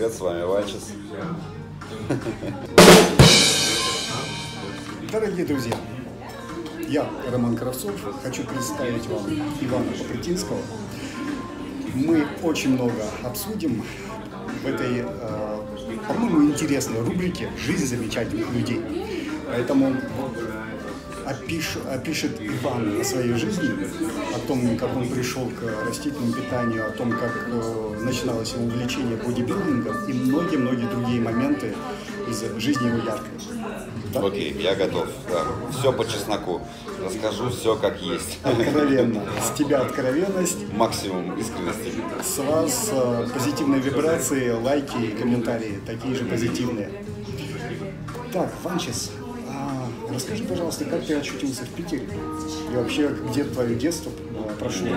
привет, с вами Ванчес. Дорогие друзья, я, Роман Кравцов, хочу представить вам Ивана Попритинского. Мы очень много обсудим в этой, э, по-моему, интересной рубрике «Жизнь замечательных людей». Поэтому опиш, опишет Иван о своей жизни, о том, как он пришел к растительному питанию, о том, как э, начиналось его увлечение бодибилдингом и многие-многие другие моменты из жизни его яркой. Да? Окей, я готов. Да. Все по чесноку. Расскажу все как есть. Откровенно. С тебя откровенность. Максимум искренности. С вас э, позитивные вибрации, лайки и комментарии. Такие же позитивные. Так, Ванчес, Расскажи, пожалуйста, как ты очутился в Питере? И вообще, где твое детство прошло?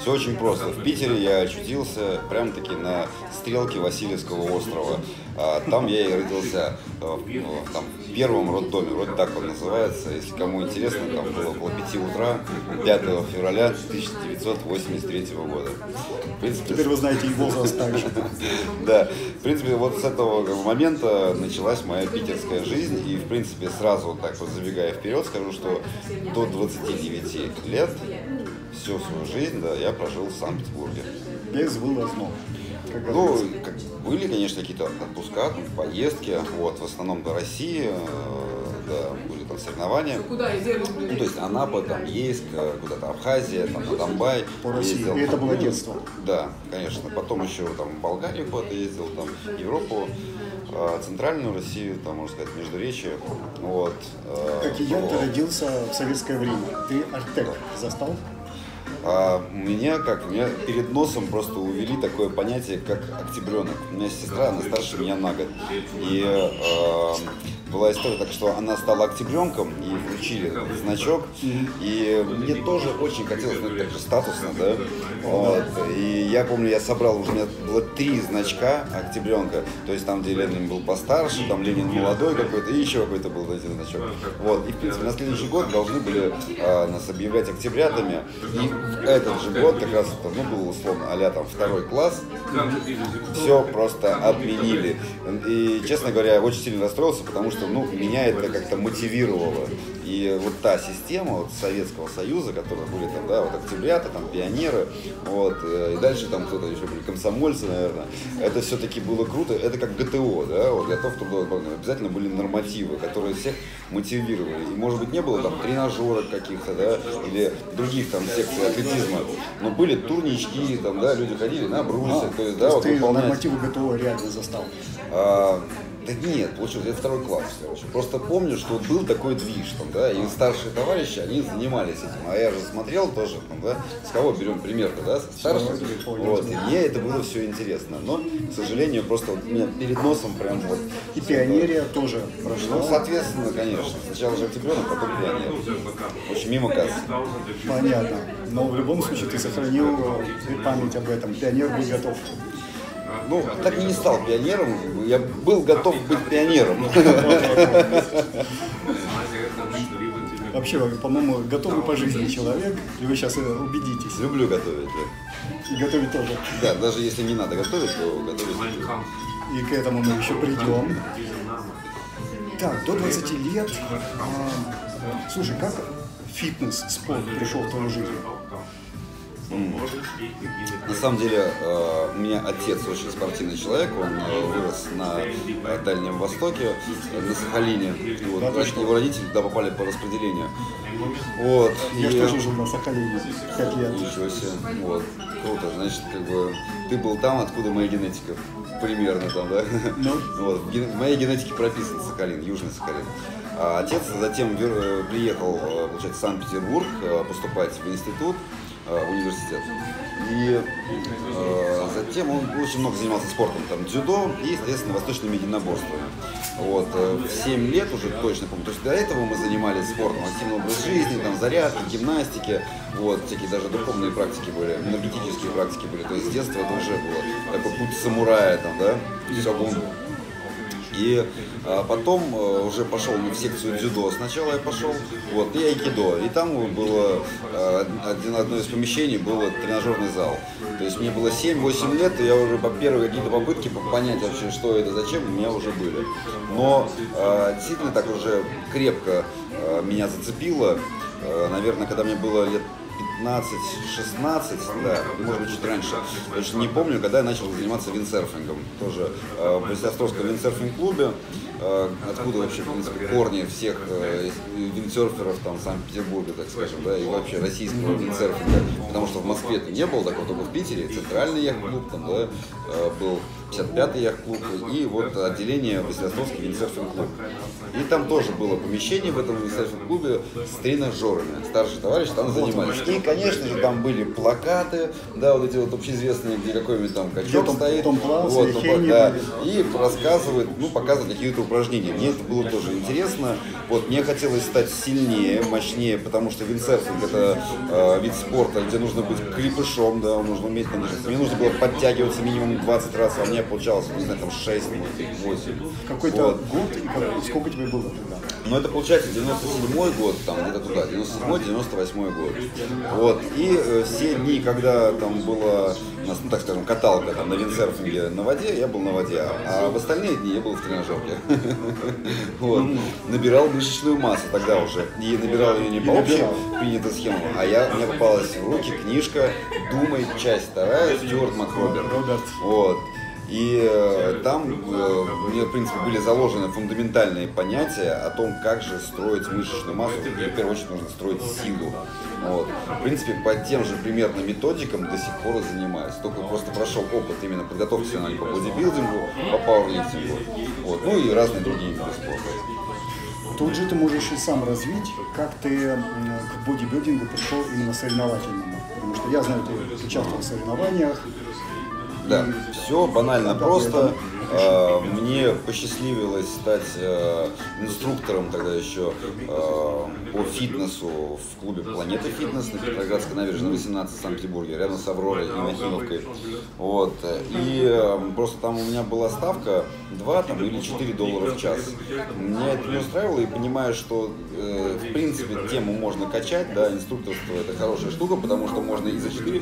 Все очень просто. В Питере я очутился прям-таки на стрелке Васильевского острова. А, там я и родился в там, первом роддоме, вроде так он называется. Если кому интересно, там было около 5 утра 5 февраля 1983 года. В принципе, Теперь вы знаете и возраст также. Да, в принципе, вот с этого момента началась моя питерская жизнь. И, в принципе, сразу так вот забегая вперед, скажу, что до 29 лет всю свою жизнь да, я прожил в Санкт-Петербурге. Без вылазно. Ну, как, были, конечно, какие-то отпуска, там, поездки, вот, в основном до России, э, да, были там соревнования. Ну, куда ездили? Ну, то есть Анапа, там, Ейск, э, куда-то Абхазия, там, Донбай. По России, ездил, и это было детство. Да, конечно. Потом еще там в Болгарию куда-то ездил, там, Европу э, центральную Россию, там, можно сказать, Междуречие. Вот. Как и я, ты родился в советское время. Ты Артек застал? А меня, как, у меня перед носом просто увели такое понятие, как октябренок. У меня сестра, она старше меня на год. И э, была история так, что она стала октябренком и вручили значок. И мне тоже очень хотелось, ну, так же статусно, да. Вот. И я помню, я собрал, уже у меня было три значка октябренка. То есть там, где Ленин был постарше, там Ленин молодой какой-то, и еще какой-то был один значок. Вот. И, в принципе, на следующий год должны были а, нас объявлять октябрятами. И в этот же год, как раз это, ну, был условно, а там второй класс, все просто отменили. И, честно говоря, я очень сильно расстроился, потому что, ну, меня это как-то мотивировало. И вот та система вот Советского Союза, которая были там, да, вот октябрята, там, пионеры, вот, э, и дальше там кто-то еще были комсомольцы, наверное, это все-таки было круто, это как ГТО, да, вот, готов трудовой обязательно были нормативы, которые всех мотивировали. И, может быть, не было там тренажеров каких-то, да, или других там секций атлетизма, но были турнички, там, да, люди ходили на брусьях, а, то есть, да, вот выполнять... нормативы ГТО реально застал? А, да нет, получилось, это второй класс, короче. Просто помню, что был такой движ, там, да, и старшие товарищи, они занимались этим. А я же смотрел тоже, там, да, с кого берем пример-то, да, старших. Вот, и мне это было все интересно. Но, к сожалению, просто вот у меня перед носом прям вот... И пионерия это... тоже прошла. Ну, соответственно, конечно. Сначала же октябренок, потом пионер. Очень мимо кассы. Понятно. Но в любом случае ты сохранил память об этом. Пионер был готов. Ну, так и не стал пионером. Я был готов быть пионером. Вообще, по-моему, готовый по жизни человек, и вы сейчас убедитесь. Люблю готовить, да. И готовить тоже. Да, даже если не надо готовить, то готовить. И к этому мы еще придем. Так, до 20 лет. А, слушай, как фитнес, спорт пришел в твою жизнь? На самом деле, э, у меня отец очень спортивный человек, он э, вырос на э, Дальнем Востоке, на Сахалине. Вот, да, его родители туда попали по распределению. Вот. Я и... тоже жил на Сахалине 5 лет. Ничего себе. Вот. Круто. Значит, как бы ты был там, откуда моя генетика. Примерно там, да? Ну. Вот. В моей генетике прописан Сахалин, Южный Сахалин. А отец затем приехал, получается, в Санкт-Петербург поступать в институт. Э, в университет. И э, затем он очень много занимался спортом, там дзюдо и, естественно, восточными единоборствами. Вот, э, в 7 лет уже точно помню. То есть до этого мы занимались спортом, активный образ жизни, там зарядки, гимнастики, вот, всякие даже духовные практики были, энергетические практики были. То есть с детства это уже было такой путь самурая, там, да, все, И а, потом а, уже пошел в секцию дзюдо. Сначала я пошел, вот, и айкидо. И там было а, один, одно из помещений было тренажерный зал. То есть мне было 7-8 лет, и я уже по первые какие-то попытки понять вообще, что это, зачем, у меня уже были. Но а, действительно так уже крепко а, меня зацепило. А, наверное, когда мне было лет 15-16, да, может быть, чуть раньше. Точно не помню, когда я начал заниматься виндсерфингом. Тоже э, в Ростовском виндсерфинг-клубе, э, откуда вообще, в принципе, корни всех э, виндсерферов там Санкт-Петербурга, так скажем, да, и вообще российского виндсерфинга. Потому что в Москве не было такого, только в Питере, центральный яхт-клуб, там, да, э, был 55-й яхт-клуб и вот отделение Василеостровский виндсерфинг-клуб. И там тоже было помещение в этом виндсерфинг-клубе с тренажерами. Старшие товарищи там занимались. И, конечно же, там были плакаты, да, вот эти вот общеизвестные, где какой-нибудь там качок Том, стоит. Том Платц, вот, и ну, да, и рассказывает, ну, показывает какие-то упражнения. Мне это было тоже интересно. Вот, мне хотелось стать сильнее, мощнее, потому что виндсерфинг это э, вид спорта, где нужно быть крепышом, да, нужно уметь там, Мне нужно было подтягиваться минимум 20 раз, а у меня получалось, не знаю, там 6, 8. Какой-то Вот. год и как- сколько тебе было тогда? Ну, это получается 97 год, там где-то туда, 97-98 год. Вот. И э, все дни, когда там была, ну, так скажем, каталка там на виндсерфинге на воде, я был на воде, а в остальные дни я был в тренажерке. Вот. Набирал мышечную массу тогда уже. И набирал ее не по общей принятой схеме, а я, мне попалась в руки книжка «Думай, часть вторая» Стюарт Макроберт. Роберт. Вот. И э, там э, мне, в принципе, были заложены фундаментальные понятия о том, как же строить мышечную массу. И в первую очередь нужно строить силу. Вот. В принципе, по тем же примерно методикам до сих пор занимаюсь. Только просто прошел опыт именно подготовки по бодибилдингу, по пауэрлифтингу. Вот. Ну и разные другие виды спорта. Тут же ты можешь и сам развить, как ты к бодибилдингу пришел именно соревновательному. Потому что я знаю, ты участвовал в соревнованиях. Да, все банально просто. Э, Мне посчастливилось стать э, инструктором тогда еще э, по фитнесу в клубе Планета Фитнес на Петроградской набережной 18 в Санкт-Петербурге, рядом с Авророй и Нахимовкой. Вот. И э, просто там у меня была ставка 2 там, или 4 доллара в час. Меня это не устраивало и понимаю, что в принципе тему можно качать, да, инструкторство это хорошая штука, потому что можно и за 4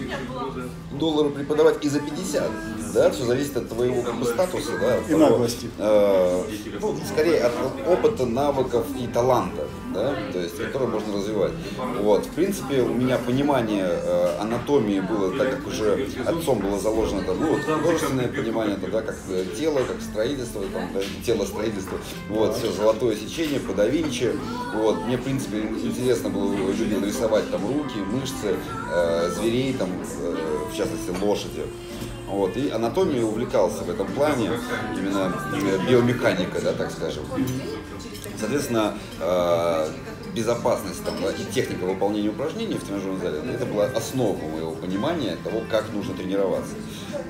доллара преподавать, и за 50. Да, все зависит от твоего как бы, статуса, да, от И того, наглости. э, ну, скорее от опыта, навыков и таланта, да, то есть, который можно развивать. Вот, в принципе, у меня понимание э, анатомии было, так как уже отцом было заложено, там, ну, вот, художественное понимание, тогда как э, тело, как строительство, там, да, тело строительство, вот, все, золотое сечение, по да Винчи, вот, мне, в принципе, интересно было, любил рисовать там руки, мышцы, э, зверей, там, э, в частности, лошади. Вот, и анатомией увлекался в этом плане, именно биомеханика, да, так скажем. Соответственно, э, безопасность там, и техника выполнения упражнений в тренажерном зале, это была основа моего понимания того, как нужно тренироваться.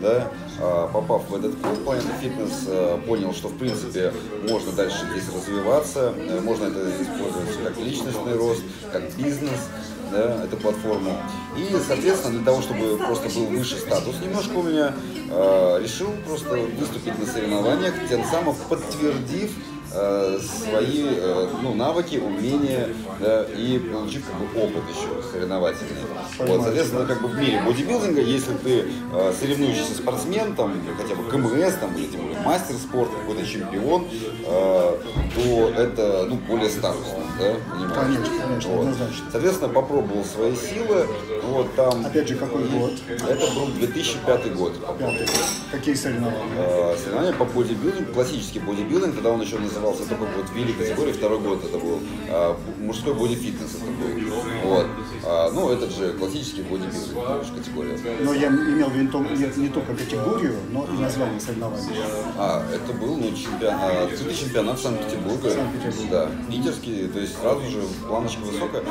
Да? А, Попав в этот клуб Planet Fitness, э, понял, что в принципе можно дальше здесь развиваться, э, можно это использовать как личностный рост, как бизнес, да, эту платформу. И, соответственно, для того, чтобы просто был выше статус немножко у меня, э, решил просто выступить на соревнованиях, тем самым подтвердив э, свои э, ну, навыки, умения да, и получив как бы, опыт еще соревновательный. Вот, соответственно, как бы в мире бодибилдинга, если ты э, соревнующийся спортсмен, там, хотя бы КМС, там, или тем более мастер спорта, какой-то чемпион, э, то это ну, более статусно, да, понимаешь? Конечно, конечно, Вот. Соответственно, попробовал свои силы. Вот там. Опять же, какой год? Это был 2005 год. Пятый. Какие соревнования? Э, Соревнования по бодибилдингу, классический бодибилдинг, тогда он еще назывался только вот в великой категории, второй год это был, э, мужской бодифитнес это был. Вот. А, ну, этот же классический бодибилдинг, категория. Но я имел в виду не, только категорию, но и название соревнований. А, это был ну, чемпионат, открытый чемпионат Санкт-Петербурга. Санкт-Петербург. Да, питерский, то есть сразу же планочка высокая.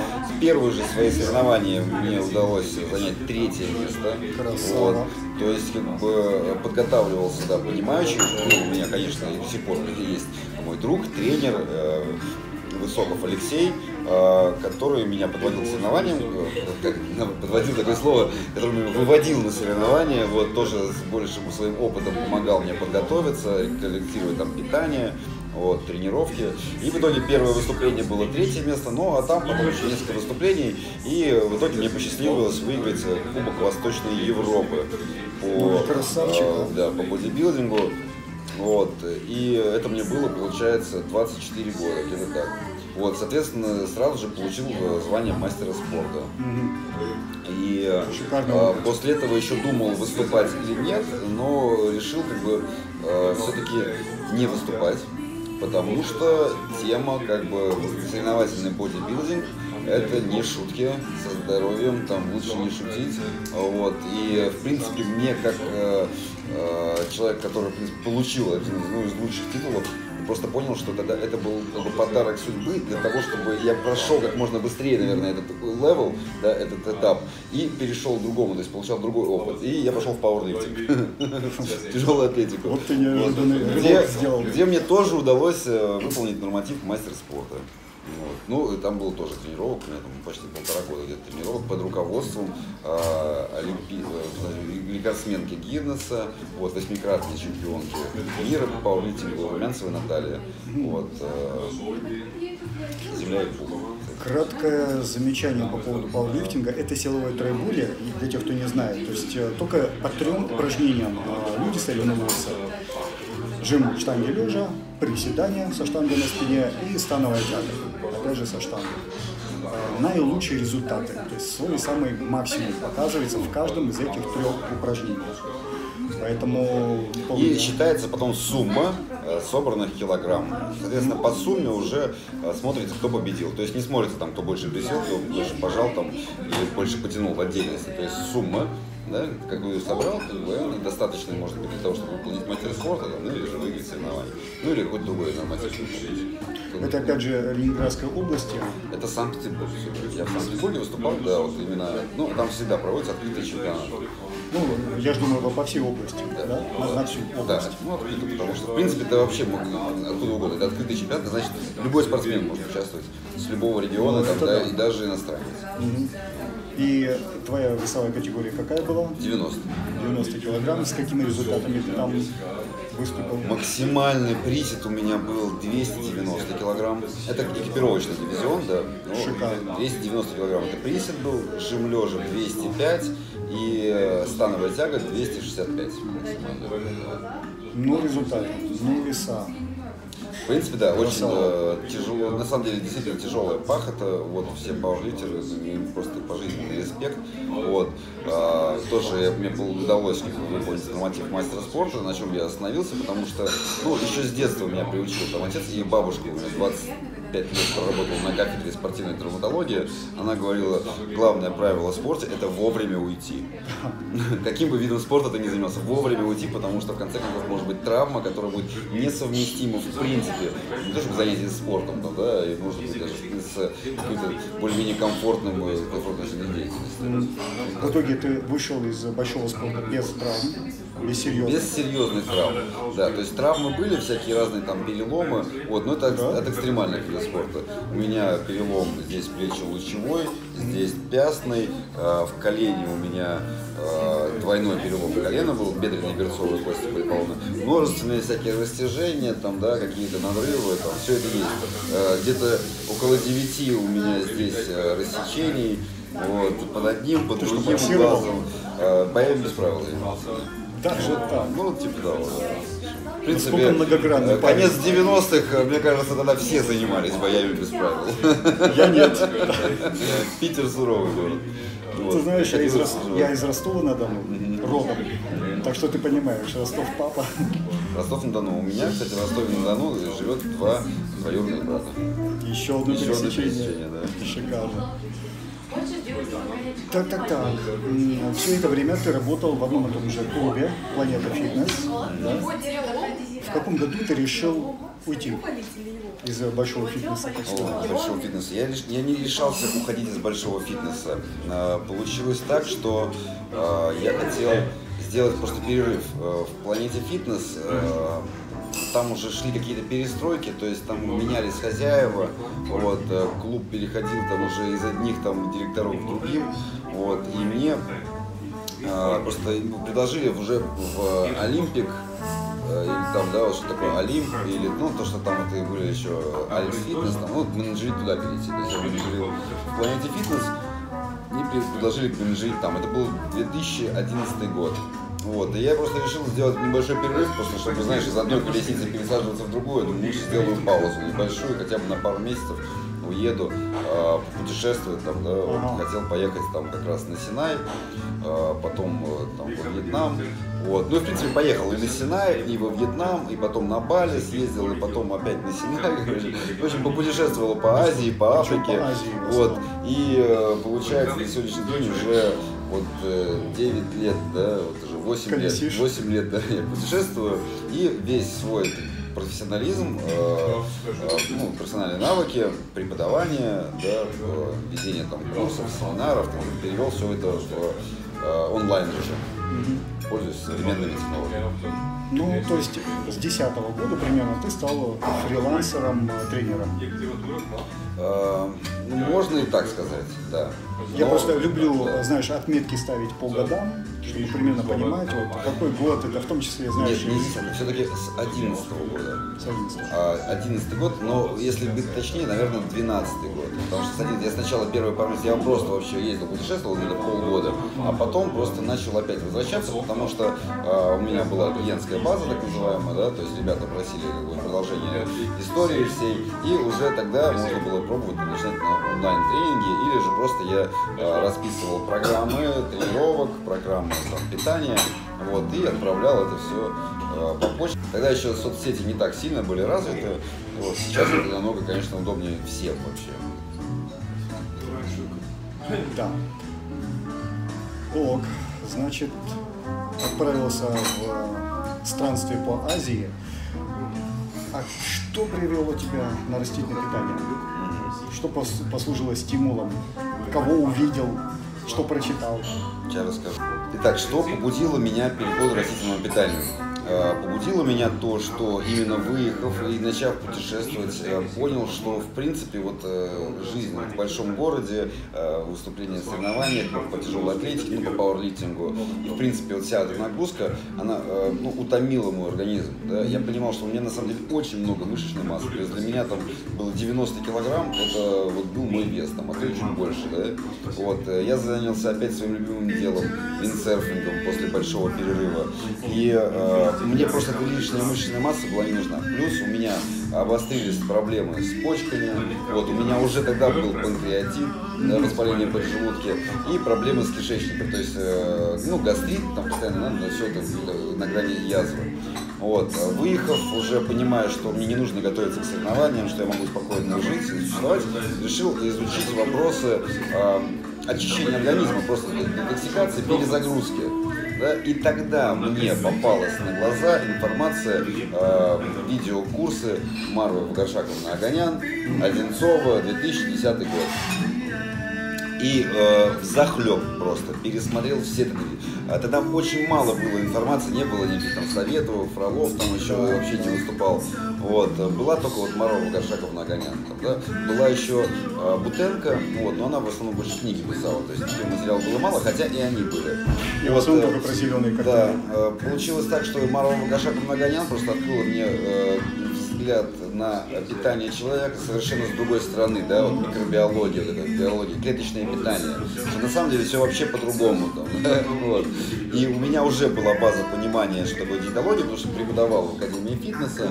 Первые же свои соревнования мне удалось занять третье место. Красава. Вот. То есть как бы подготавливался, да, понимающий. Ну, у меня, конечно, и до сих пор есть мой друг, тренер, э, Высоков Алексей, э, который меня подводил к соревнованиям, как, подводил такое слово, который меня выводил на соревнования, вот тоже с большим своим опытом помогал мне подготовиться, корректировать там питание, вот, тренировки. И в итоге первое выступление было третье место, ну а там потом еще несколько выступлений. И в итоге мне посчастливилось выиграть Кубок Восточной Европы по, ну, э, да, по бодибилдингу. Вот. И это мне было, получается, 24 года, где-то так. Вот, соответственно, сразу же получил звание мастера спорта. И э, после этого еще думал, выступать или нет, но решил как бы э, все-таки не выступать потому что тема как бы соревновательный бодибилдинг это не шутки со здоровьем, там лучше не шутить. Вот. И в принципе мне как э, э, человек, который в принципе, получил один ну, из лучших титулов, просто понял, что тогда это был как бы, подарок судьбы для того, чтобы я прошел как можно быстрее, наверное, этот level, да, этот этап, и перешел к другому, то есть получал другой опыт. И я пошел в пауэрлифтинг, тяжелую атлетику. Вот ты неожиданный где, сделал. Где мне тоже удалось э, выполнить норматив мастер спорта. Вот. Ну, и там было тоже тренировок, у меня там почти полтора года где-то тренировок под руководством э, олимпи... э, рекордсменки Гиннесса, вот, восьмикратной чемпионки мира по пауэрлифтингу Румянцевой Наталья. Вот, э, земля и пух. Краткое замечание по поводу пауэрлифтинга. Это силовое троеболие, для тех, кто не знает. То есть э, только по трем упражнениям э, люди соревнуются жим штанги лежа, приседания со штангой на спине и становая тяга, опять же со штангой. Э, наилучшие результаты, то есть свой самый максимум показывается в каждом из этих трех упражнений. Поэтому... И считается потом сумма э, собранных килограмм. Соответственно, по сумме уже э, смотрится, кто победил. То есть не смотрится там, кто больше присел, кто больше пожал там или больше потянул в отдельности. То есть сумма да, как бы собрал, как бы, она достаточно, может быть, для того, чтобы выполнить мастер спорта, там, ну, или же выиграть соревнования, ну, или хоть другой норматив Это, опять же, Ленинградской области? Это Санкт-Петербург. Я в Санкт-Петербурге выступал, да, вот именно, ну, там всегда проводятся открытые чемпионаты. Ну, я же думаю, по всей области, да? да? На, на всю область. Да, ну, открыто, потому что, в принципе, это вообще откуда угодно. Это открытый чемпионат, значит, любой спортсмен может участвовать с любого региона, ну, там, да, да. и даже иностранец. Угу. И твоя весовая категория какая была? 90. 90 килограмм. С какими результатами ты там выступил? Максимальный присед у меня был 290 килограмм. Это экипировочный дивизион, да. Ну, Шикарно. 290 килограмм это присед был, жим лежа 205 и э, становая тяга 265 Ну, результат, ну, веса. В принципе, да, очень э, тяжело, на самом деле действительно тяжелая пахота, вот все пауэрлифтеры, им просто пожизненный респект, вот, а, тоже мне удалось выполнить норматив мастера спорта, на чем я остановился, потому что, ну, еще с детства меня приучил там отец и бабушка, у меня 20 пять лет проработал на кафедре спортивной травматологии, она говорила, главное правило в спорте – это вовремя уйти. Каким бы видом спорта ты ни занимался, вовремя уйти, потому что в конце концов может быть травма, которая будет несовместима в принципе, не то чтобы занятие спортом, но, да, и может быть даже с какой-то более-менее комфортным, комфортной деятельностью. В итоге ты вышел из большого спорта без травм, без серьезных? Без серьезных травм, да, то есть травмы были, всякие разные там переломы, вот, но это да? от экстремальных видов спорта. У меня перелом здесь плечо-лучевой, здесь пястный, э, в колене у меня э, двойной перелом колена был, бедренные берцовые кости были полны. Множественные всякие растяжения, там, да, какие-то надрывы, там, все это есть. Э, где-то около 9 у меня здесь рассечений, вот, под одним, под другим глазом. Боями без правил занимался. Даже так? Ну, типа того, да в принципе, многогранный э, конец 90-х, мне кажется, тогда все занимались боями без правил. Я нет. Питер суровый город. Ты знаешь, я из, я из Ростова-на-Дону, родом. Так что ты понимаешь, Ростов папа. Ростов-на-Дону. У меня, кстати, в Ростове-на-Дону живет два двоюродных брата. Еще одно Еще пересечение. Одно да. Шикарно. Так, так, так. Все это время ты работал в одном и том же клубе «Планета Фитнес». Да? В каком году ты решил уйти из большого фитнеса? О, большого фитнеса. Я, я не решался уходить из большого фитнеса. А, получилось так, что а, я хотел сделать просто перерыв. Э, в планете фитнес э, там уже шли какие-то перестройки, то есть там менялись хозяева, вот, э, клуб переходил там уже из одних там директоров к другим, вот, и мне э, просто предложили уже в Олимпик или там, да, вот что такое Олимп, или, ну, то, что там это были еще Альф Фитнес, там, ну, менеджерить туда перейти. То есть я менеджерил в планете фитнес, и предложили менеджерить там. Это был 2011 год. Вот, и я просто решил сделать небольшой перерыв, просто чтобы, знаешь, из одной колесницы пересаживаться в другую, думаю, лучше сделаю паузу небольшую, хотя бы на пару месяцев уеду, э, путешествовать, там, да, вот, хотел поехать там как раз на Синай, э, потом э, там во Вьетнам, вот. Ну, в принципе, поехал и на Синай, и во Вьетнам, и потом на Бали съездил, и потом опять на Синай. В общем, попутешествовал по Азии, по Африке. Вот. И э, получается, на сегодняшний день уже вот 9 э, лет, да, вот 8 Колесишь. лет, 8 лет, да, я путешествую, и весь свой профессионализм, э, э, ну, профессиональные навыки, преподавание, да, э, ведение там курсов, семинаров, там, перевел все это в э, онлайн режим пользуясь современными технологиями. Ну, то есть с 2010 года примерно ты стал фрилансером, тренером. Э, ну, можно и так сказать, да. Я Но, просто люблю, да. знаешь, отметки ставить по годам, чтобы примерно понимать, вот, какой год это, в том числе, знаешь... Нет, не все-таки с 11 года. С 11 а, 11 год, но если быть точнее, наверное, 12 год. Потому что с 11, я сначала первый пару месяцев, я просто вообще ездил, путешествовал где-то полгода, а потом просто начал опять возвращаться, потому что а, у меня была клиентская база, так называемая, да, то есть ребята просили как бы, продолжение истории всей, и уже тогда можно было пробовать начинать на онлайн-тренинги, или же просто я а, расписывал программы тренировок, программы там, питания, вот, и отправлял это все а, по почте. Тогда еще соцсети не так сильно были развиты, вот, сейчас это намного, конечно, удобнее всем вообще. Да. Ок, значит, отправился в странствие по Азии. А что привело тебя на растительное питание? Что послужило стимулом? Кого увидел? Что прочитал? Сейчас расскажу. Итак, что побудило меня переход к растительному питанию? Э, побудило меня то, что именно выехав и начав путешествовать, э, понял, что в принципе вот э, жизнь в большом городе, выступление в соревнованиях по тяжелой атлетике, ну, по пауэрлифтингу, и в принципе вот вся эта нагрузка, она ну, утомила мой организм. Да? Я понимал, что у меня на самом деле очень много мышечной массы. То есть для меня там было 90 килограмм, это вот был мой вес, там, а то чуть больше. Да? Вот, я занялся опять своим любимым делом, виндсерфингом после большого перерыва. И мне просто лишняя мышечная масса была не нужна. Плюс у меня обострились проблемы с почками, вот, у меня уже тогда был панкреатит, да, воспаление поджелудки и проблемы с кишечником, то есть, э, ну, гастрит, там постоянно надо, все это на грани язвы. Вот, выехав, уже понимая, что мне не нужно готовиться к соревнованиям, что я могу спокойно жить и существовать, решил изучить вопросы э, очищения организма, просто детоксикации, перезагрузки. Да? И тогда мне попалась на глаза информация, э, видеокурсы Марвы Вагаршаковна Огонян, Одинцова, 2010 год и э, захлеб просто пересмотрел все. А тогда очень мало было информации, не было никаких там советов, Фролов там еще вообще не выступал. Вот. Была только вот Марова Горшаковна Огонян. Там, да? Была еще э, Бутенко, вот, но она в основном больше книги писала, то есть материала было мало, хотя и они были. И вот, в основном э, только про зеленые. Да, э, получилось так, что Марова Горшаковна Огонян просто открыла мне э, взгляд на питание человека совершенно с другой стороны, да, вот микробиология, вот биология, клеточное питание. Что на самом деле все вообще по-другому там. вот. И у меня уже была база понимания, что такое диетология, потому что преподавал в Академии фитнеса.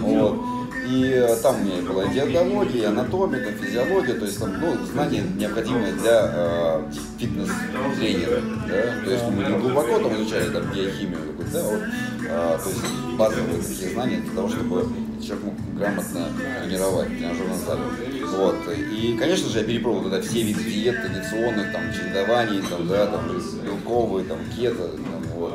Вот. И там у меня была диетология, анатомия, там, физиология, то есть там, ну, знания необходимые для э, фитнес-тренера. Да? То есть мы не глубоко там изучали там, биохимию, да, вот, э, то есть базовые такие знания для того, чтобы человек мог грамотно тренировать в тренажерном зале. Вот. И, конечно же, я перепробовал тогда все виды диет, традиционных, там, чередований, там, да, там, белковые, там, кето, там, вот,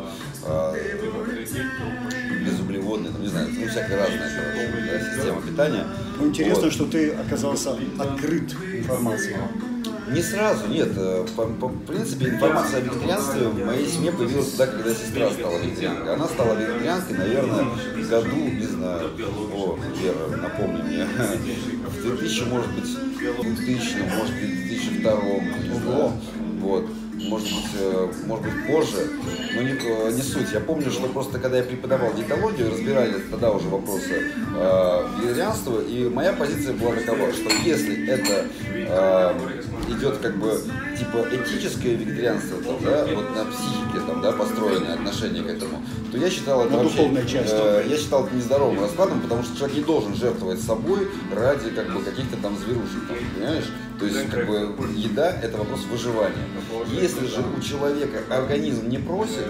знаю, ну, всякая разная, короче, да, система питания. Ну, интересно, вот. что ты оказался открыт информацией. Не сразу, нет. Э, по, по, в принципе, информация о вегетарианстве в моей семье появилась тогда, когда сестра стала вегетарианкой. Она стала вегетарианкой, наверное, в году, не знаю, о, Вера, напомни мне, в 2000, может быть, 2000, может быть, 2002, не знаю. Вот может быть, э, может быть позже, но не, э, не суть. Я помню, что просто когда я преподавал диетологию, разбирали тогда уже вопросы э, вегетарианства, и моя позиция была такова, что если это э, идет как бы типа этическое вегетарианство, там, да, вот на психике там, да, построенное отношение к этому, то я считал это вообще, э, я считал это нездоровым раскладом, потому что человек не должен жертвовать собой ради как бы каких-то там зверушек, там, понимаешь? То есть как бы еда это вопрос выживания. Если же у человека организм не просит,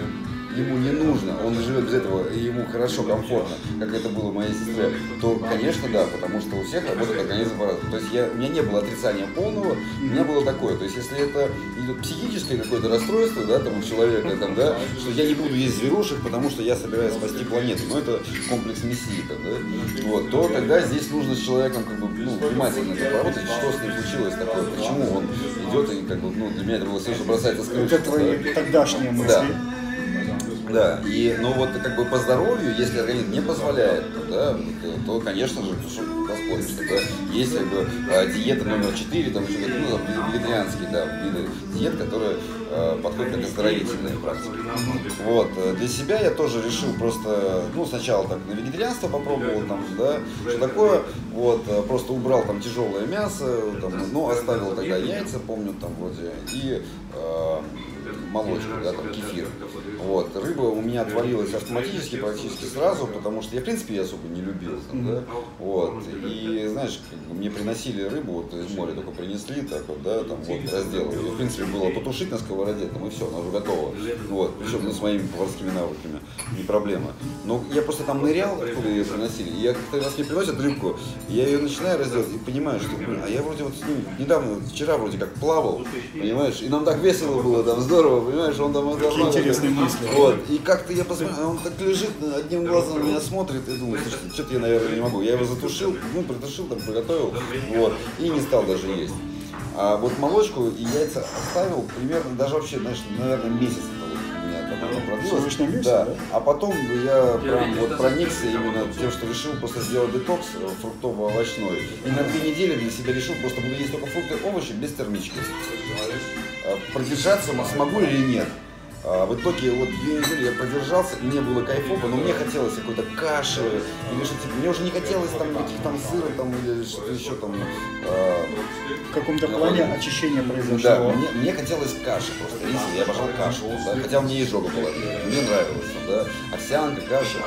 ему не нужно, он живет без этого, и ему хорошо, комфортно, как это было моей сестре, то, конечно, да, потому что у всех работает организм по-разному. То есть я, у меня не было отрицания полного, у меня было такое. То есть если это идет психическое какое-то расстройство, да, там у человека, там, да, что я не буду есть зверушек, потому что я собираюсь спасти планету, но это комплекс мессии, там, да, вот, то тогда здесь нужно с человеком как бы, ну, внимательно это поработать, что с ним случилось такое, почему он идет, и как бы, ну, для меня это было все, что бросается с крыши. Это твои да. тогдашние мысли. Да. Да, и, ну вот как бы по здоровью, если организм не позволяет, да, то, конечно же, что поспоришь, да, есть как бы а, диета номер 4, там еще ну, там, вегетарианские, да, виды диет, которые э, подходят как оздоровительные практики. Вот, э, для себя я тоже решил просто, ну, сначала так на вегетарианство попробовал, там, да, что такое, вот, э, просто убрал там тяжелое мясо, там, ну, оставил тогда яйца, помню, там, вроде, и э, молочку, да, там кефир. Вот. Рыба у меня отвалилась автоматически практически сразу, потому что я, в принципе, ее особо не любил. Там, да? вот. И, знаешь, мне приносили рыбу, вот из моря только принесли, так вот, да, там вот разделывали. в принципе, было потушить на сковороде, там и все, она уже готова. Вот. Причем ну, с моими поварскими навыками, не проблема. Но я просто там нырял, откуда ее приносили, и я как-то раз мне приносят рыбку, я ее начинаю разделывать и понимаю, что, блин, а я вроде вот с ним недавно, вчера вроде как плавал, понимаешь, и нам так весело было, там здорово, понимаешь, он там... Какие интересные мысли. Вот, и как-то я посмотрел, он так лежит, одним глазом на меня смотрит, и слушай, что-то я, наверное, не могу. Я его затушил, ну, притушил, там, приготовил, вот, и не стал даже есть. А вот молочку и яйца оставил примерно, даже вообще, знаешь, наверное, месяц это вот у меня там оно продлилось. Месяц, да. да. А потом я прям вот проникся именно тем, что решил просто сделать детокс фруктово-овощной. И на две недели для себя решил, просто буду есть только фрукты и овощи без термички. А продержаться смогу или нет? А, в итоге вот две недели я продержался, мне было кайфово, но мне хотелось какой-то каши или что-то. Мне уже не хотелось там никаких там сыра там или что-то еще там. Э, в каком-то плане вот. очищение произошло. Да, мне, мне хотелось каши просто. Рис, я обожал кашу, да, хотя у меня и жога была. Мне нравилось, да, овсянка, каша.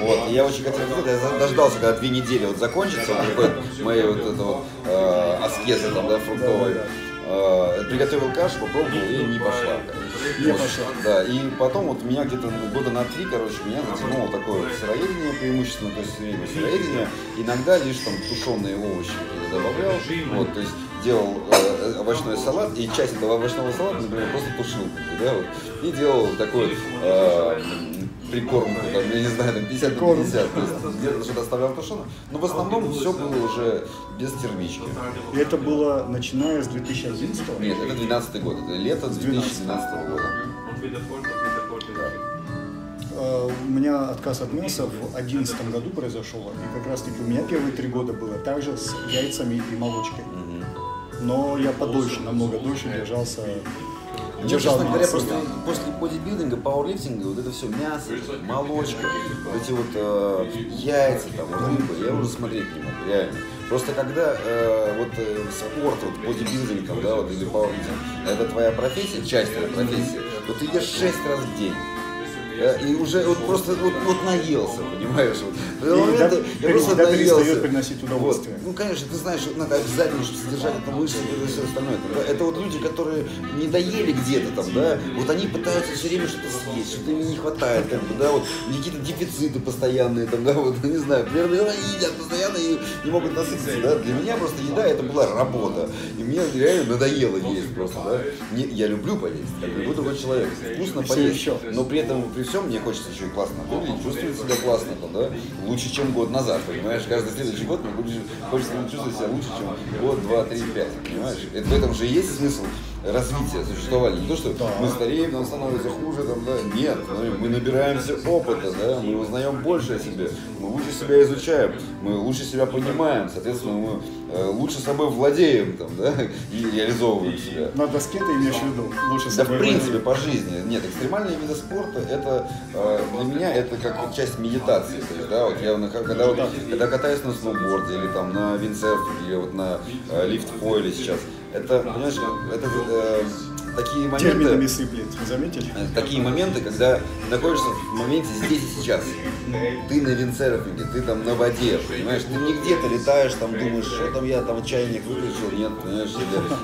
Вот, и я очень хотел я дождался, когда две недели вот закончится, вот, мои вот это вот э, аскезы там, да, фруктовые. Э, приготовил кашу, попробовал и не пошла. Не пошла. Да, и потом вот меня где-то года на три, короче, меня затянуло такое сыроедение преимущественно, то есть время сыроедения, иногда лишь там тушеные овощи добавлял, вот, то есть делал э, овощной салат, и часть этого овощного салата, например, просто тушил, да, вот, и делал такой э, прикормку, там, я не знаю, там 50 на 50, то есть где-то что-то оставлял тушено, но в основном все было уже без термички. И это было начиная с 2011 года? Нет, это 12 год, это лето 2012 года. А, у меня отказ от мяса в 2011 году произошел, и как раз таки у меня первые три года было также с яйцами и молочкой. Но я подольше, намного дольше держался мне, честно говоря, просто после бодибилдинга, пауэрлифтинга, вот это все мясо, молочка, вот эти вот э, яйца, там, рыба, я уже смотреть не могу, реально. Просто когда э, вот э, спорт, вот бодибилдинг, там, да, вот, или пауэрлифтинг, это твоя профессия, часть твоей профессии, то ты ешь 6 раз в день. И уже вот просто вот, вот наелся, понимаешь? Вот. Этот момент я просто да, наелся. приносить удовольствие. Вот. Ну, конечно, ты знаешь, надо обязательно, чтобы содержать это мышцы и все остальное. Это, это вот люди, которые не доели где-то там, да, вот они пытаются все время что-то съесть, что-то им не хватает, как бы, да, вот какие-то дефициты постоянные, там, да, вот, не знаю, примерно едят постоянно и не могут насытиться, да. Для меня просто еда это была работа. И мне реально надоело есть просто, да. Не, я люблю поесть, как любой другой человек. Вкусно поесть, но при этом при всем мне хочется еще и классно выглядеть, чувствовать себя классно, там, да, лучше, чем год назад, понимаешь? Каждый следующий год мне хочется чувствовать себя лучше, чем год, два, три, пять, понимаешь? Это, в этом же есть смысл развития существования. Не то, что да. мы стареем, нам становится хуже, там, да. Нет, мы, набираемся опыта, да, мы узнаем больше о себе, мы лучше себя изучаем, мы лучше себя понимаем, соответственно, мы э, лучше собой владеем, там, да, и реализовываем себя. На доске ты имеешь в виду? Лучше да, в принципе, по жизни. Нет, экстремальные виды спорта, это э, для меня это как часть медитации. То есть, да, вот я когда, вот, когда катаюсь на сноуборде или там на виндсерфе, или вот на э, лифт-фойле сейчас, это, понимаешь, это э, такие моменты... Терминами сыплет, вы заметили? Э, такие моменты, когда находишься в моменте здесь и сейчас. Ты на виндсерфинге, ты там на воде, понимаешь? Ты не где-то летаешь, там думаешь, что там я там чайник выключил, нет, понимаешь?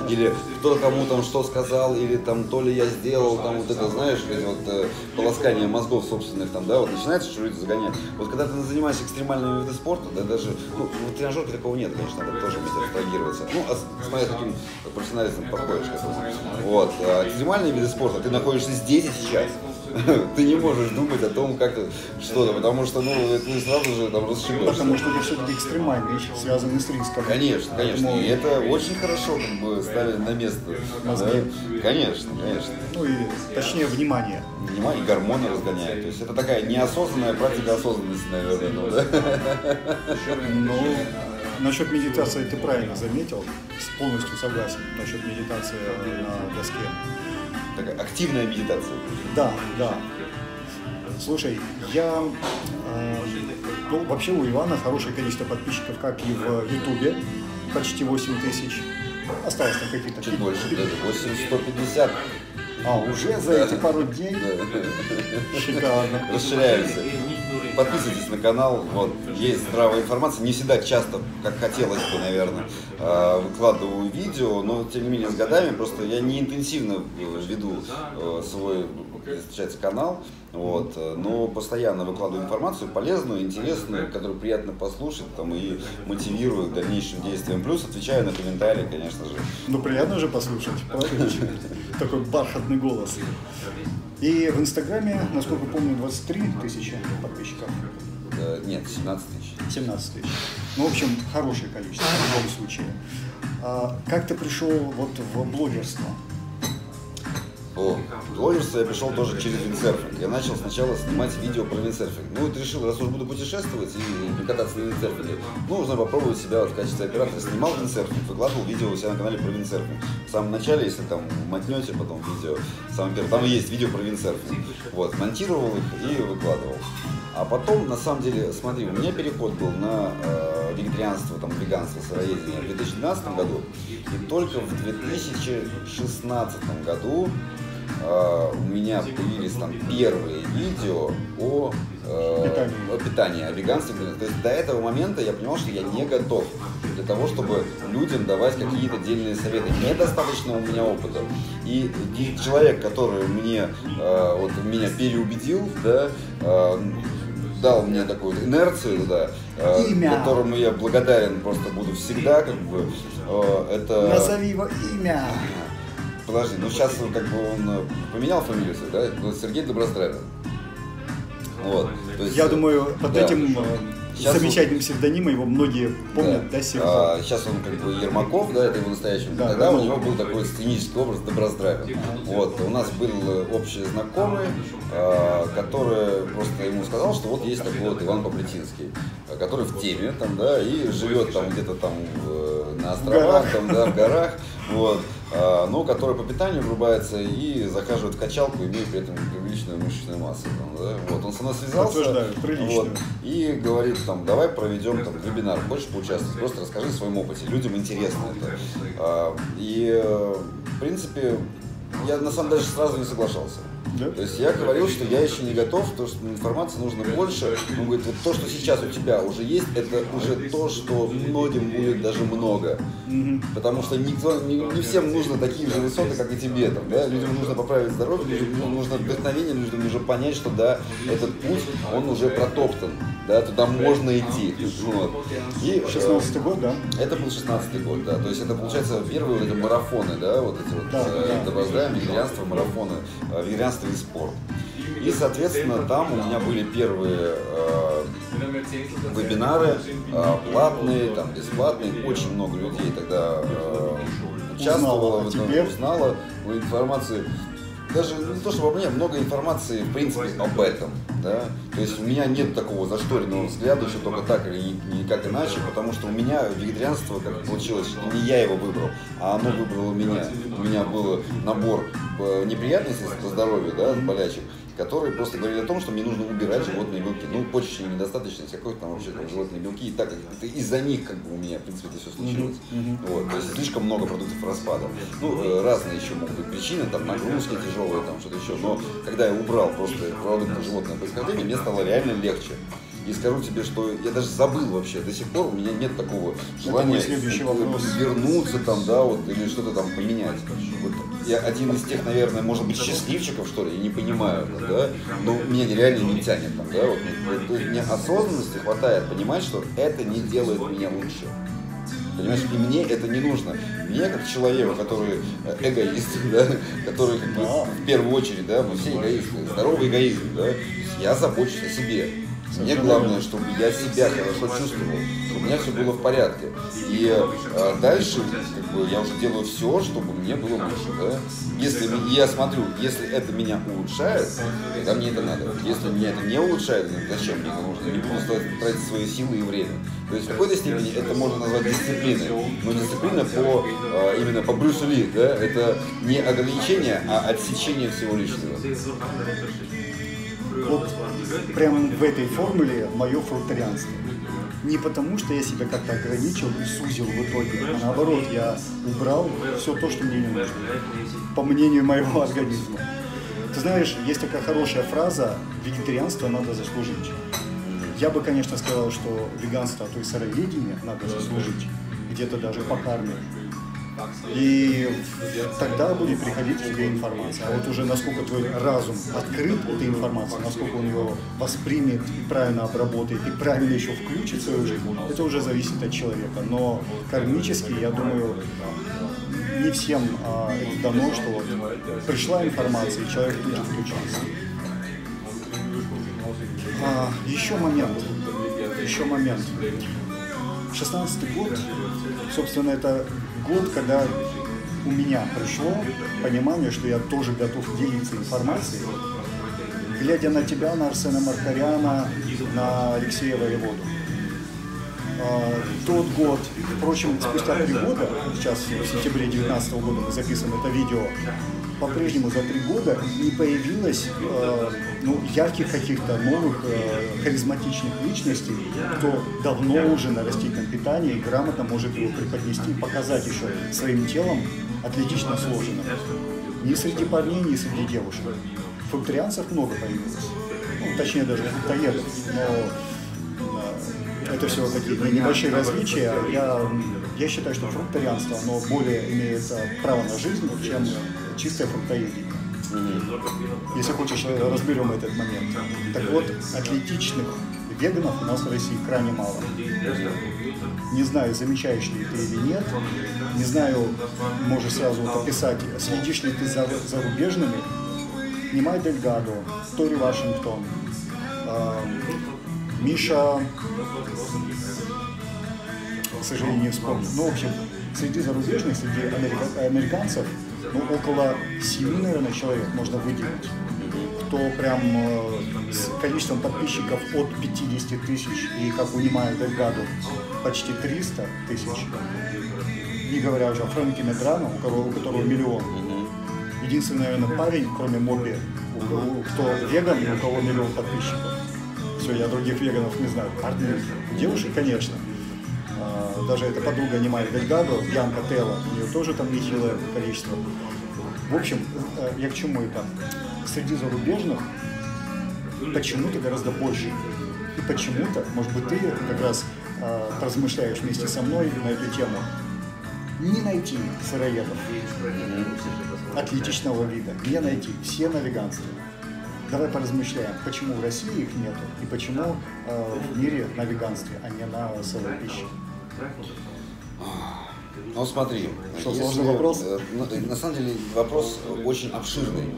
Или, или кто кому там что сказал, или там то ли я сделал, там вот это, знаешь, вот э, полоскание мозгов собственных, там, да, вот начинается что-то загонять. Вот когда ты занимаешься экстремальными видами спорта, да, даже, ну, в тренажерке такого нет, конечно, надо тоже уметь абстрагироваться. Ну, а смотря каким профессионализмом подходишь к этому. Вот. А экстремальные виды спорта, ты находишься здесь и сейчас. Ты не можешь думать о том, как что-то, потому что, ну, ты сразу же там расшибешься. Потому что это все-таки экстремальные вещи, связанные с риском. Конечно, конечно. И это очень хорошо как бы ставит на место. Мозги. Да? Конечно, конечно. Ну и, точнее, внимание. Внимание, гормоны разгоняет. То есть это такая неосознанная практика осознанности, наверное. Ну, да? ну насчет медитации ты правильно заметил, полностью согласен насчет медитации на доске такая активная медитация. Да, да. Слушай, я э, ну, вообще у Ивана хорошее количество подписчиков, как и в Ютубе, почти 8 тысяч. Осталось там какие-то... Чуть больше, даже 8150. А, уже за эти пару дней? Шикарно. Расширяемся. Подписывайтесь на канал, вот, есть здравая информация. Не всегда часто, как хотелось бы, наверное, а, выкладываю видео, но тем не менее с годами просто я не интенсивно э, веду э, свой встречается канал, вот, но постоянно выкладываю информацию полезную, интересную, которую приятно послушать там, и мотивирую к дальнейшим действиям. Плюс отвечаю на комментарии, конечно же. Ну, приятно же послушать? Такой бархатный голос. И в Инстаграме, насколько помню, 23 тысячи подписчиков. Нет, 17 тысяч. 17 тысяч. Ну, в общем, хорошее количество в любом случае. А как ты пришел вот в блогерство? О, я пришел тоже через виндсерфинг. Я начал сначала снимать видео про виндсерфинг. Ну, вот решил, раз уж буду путешествовать и кататься на виндсерфинге, ну, нужно попробовать себя вот в качестве оператора. Снимал виндсерфинг, выкладывал видео у себя на канале про виндсерфинг. В самом начале, если там мотнете потом видео, самое первое, там есть видео про виндсерфинг. Вот, монтировал их и выкладывал. А потом, на самом деле, смотри, у меня переход был на э, вегетарианство, там, веганство, сыроедение в 2012 году. И только в 2016 году у меня появились там первые видео о, э, питании. о питании, о веганстве. То есть до этого момента я понимал, что я не готов для того, чтобы людям давать какие-то отдельные советы. Недостаточно у меня опыта. И, и человек, который мне, э, вот, меня переубедил, да, э, дал мне такую инерцию туда, э, имя. которому я благодарен просто буду всегда, как бы, э, это... Назови его имя. Подожди, ну сейчас как бы он э, поменял фамилию свою, да? Ну, Сергей Доброздравин. Вот. То есть, Я думаю, под да. этим Сейчас замечательным он... псевдонимом его многие помнят да. сих пор. А, сейчас он как бы Ермаков, да, это его настоящий. Да, Тогда да, у него был такой сценический образ Доброздравия. Вот. У нас был общий знакомый, а, который просто ему сказал, что вот есть такой вот Иван Поплетинский, который в теме там, да, и живет там где-то там на островах, там, да, в горах. Вот. А, но который по питанию врубается и захаживает в качалку, имея при этом приличную мышечную массу. Там, да? вот, он со мной связался вот, и говорит, там, давай проведем там, вебинар, хочешь поучаствовать, просто расскажи о своем опыте, людям интересно это. А, и, э, в принципе, я на самом деле сразу не соглашался. Да? То есть я говорил, что я еще не готов, то, что информации нужно больше. Он говорит, вот то, что сейчас у тебя уже есть, это уже то, что многим будет даже много. Потому что никто, не, не всем нужно такие же высоты, как и тебе. Там, да? Людям нужно поправить здоровье, людям нужно вдохновение, людям нужно понять, что да, этот путь, он уже протоптан. Да, туда можно идти. Вот. И, 16 год, да? Это был 16 год, да. То есть это, получается, первые вот эти марафоны, да, вот эти вот да, э, да. вегетарианство, марафоны, э, вегетарианство и спорт. И, соответственно, там у меня были первые э, вебинары, э, платные, там, бесплатные. Очень много людей тогда э, участвовало в этом, тебе? узнала информации даже не то, чтобы обо мне, много информации, в принципе, об этом. Да? То есть у меня нет такого зашторенного взгляда, что только так или никак иначе, потому что у меня вегетарианство, как получилось, не я его выбрал, а оно выбрало меня. У меня был набор э, неприятностей по здоровью, да, болячек, которые просто говорили о том, что мне нужно убирать животные белки. Ну, почечная недостаточность, какой-то там вообще там, животные белки. И так как это из-за них, как бы, у меня, в принципе, это все случилось. Вот, то есть слишком много продуктов распада. Ну, э, разные еще могут быть причины, там, нагрузки тяжелые, там, что-то еще. Но когда я убрал просто продукты животного происхождения, мне стало реально легче. И скажу тебе, что я даже забыл вообще, до сих пор у меня нет такого желания вернуться там, да, вот, или что-то там поменять. Вот я один из тех, наверное, может быть, счастливчиков, что ли, я не понимаю, да, но меня реально не тянет там, да, вот, вот, то есть мне осознанности хватает понимать, что это не делает меня лучше. Понимаешь, и мне это не нужно. Мне, как человеку, который э, эгоист, да, который как бы, в первую очередь, да, мы все эгоисты, здоровый эгоизм, да, я забочусь о себе. Мне главное, чтобы я себя хорошо чувствовал, чтобы у меня все было в порядке. И э, дальше как бы, я уже делаю все, чтобы мне было лучше. Да? Если я смотрю, если это меня улучшает, тогда мне это надо. Если меня это не улучшает, ну, зачем мне это нужно? Не буду тратить свои силы и время. То есть в какой-то степени это можно назвать дисциплиной. Но дисциплина по э, именно по Брюсу Ли, да, это не ограничение, а отсечение всего лишнего. Вот прямо в этой формуле мое фрукторианство. Не потому, что я себя как-то ограничил и сузил в итоге, а наоборот, я убрал все то, что мне не нужно, по мнению моего организма. Ты знаешь, есть такая хорошая фраза «вегетарианство надо заслужить». Я бы, конечно, сказал, что веганство, то и сыроедение надо заслужить, где-то даже по карме. И тогда будет приходить к тебе информация. А вот уже насколько твой разум открыт этой информации, насколько он ее воспримет и правильно обработает, и правильно еще включит свою жизнь, это уже зависит от человека. Но кармически, я думаю, не всем а, это дано, что вот пришла информация, и человек тут же включился. А, еще момент. Еще момент. 16 год, собственно, это год, когда у меня пришло понимание, что я тоже готов делиться информацией. Глядя на тебя, на Арсена Маркаряна, на Алексея Воеводу. А, Тот год, впрочем, спустя три года, сейчас в сентябре 2019 года мы записываем это видео, по-прежнему за три года не появилось э, ну, ярких каких-то новых э, харизматичных личностей, кто давно уже на растительном питании и грамотно может его преподнести и показать еще своим телом атлетично сложенным. Ни среди парней, ни среди девушек. Фрукторианцев много появилось. Ну, точнее даже фруктоедов, но э, это все такие не- небольшие различия. Я, я считаю, что фрукторианство, оно более имеет э, право на жизнь, чем чистое фруктоедение. Если хочешь, э, разберем этот момент. Так вот, атлетичных веганов у нас в России крайне мало. Не знаю, замечаешь ли ты или нет. Не знаю, можешь сразу вот описать, следишь ли ты за зарубежными. Немай Дельгадо, Тори Вашингтон, э, Миша, к сожалению, не вспомню. Ну, в общем, среди зарубежных, среди америка- американцев, ну, около 7, наверное, человек можно выделить, кто прям э, с количеством подписчиков от 50 тысяч и, как у Немая Дельгадо, почти 300 тысяч. Не говоря уже о Фрэнке Медрано, у которого, у которого миллион. Единственный, наверное, парень, кроме Моби, кто веган и у кого миллион подписчиков. Все, я других веганов не знаю. Парни, девушек, конечно. Даже эта подруга Немай Дельгадо, Янка Телла, у нее тоже там нехилое количество. В общем, э, я к чему это? Среди зарубежных почему-то гораздо больше. И почему-то, может быть, ты как раз э, размышляешь вместе со мной на эту тему, не найти сыроедов атлетичного вида, не найти, все на веганстве. Давай поразмышляем, почему в России их нету и почему э, в мире на веганстве, а не на сырой пище. Ну смотри, Что, сложный вопрос? э, э, на самом деле вопрос очень обширный.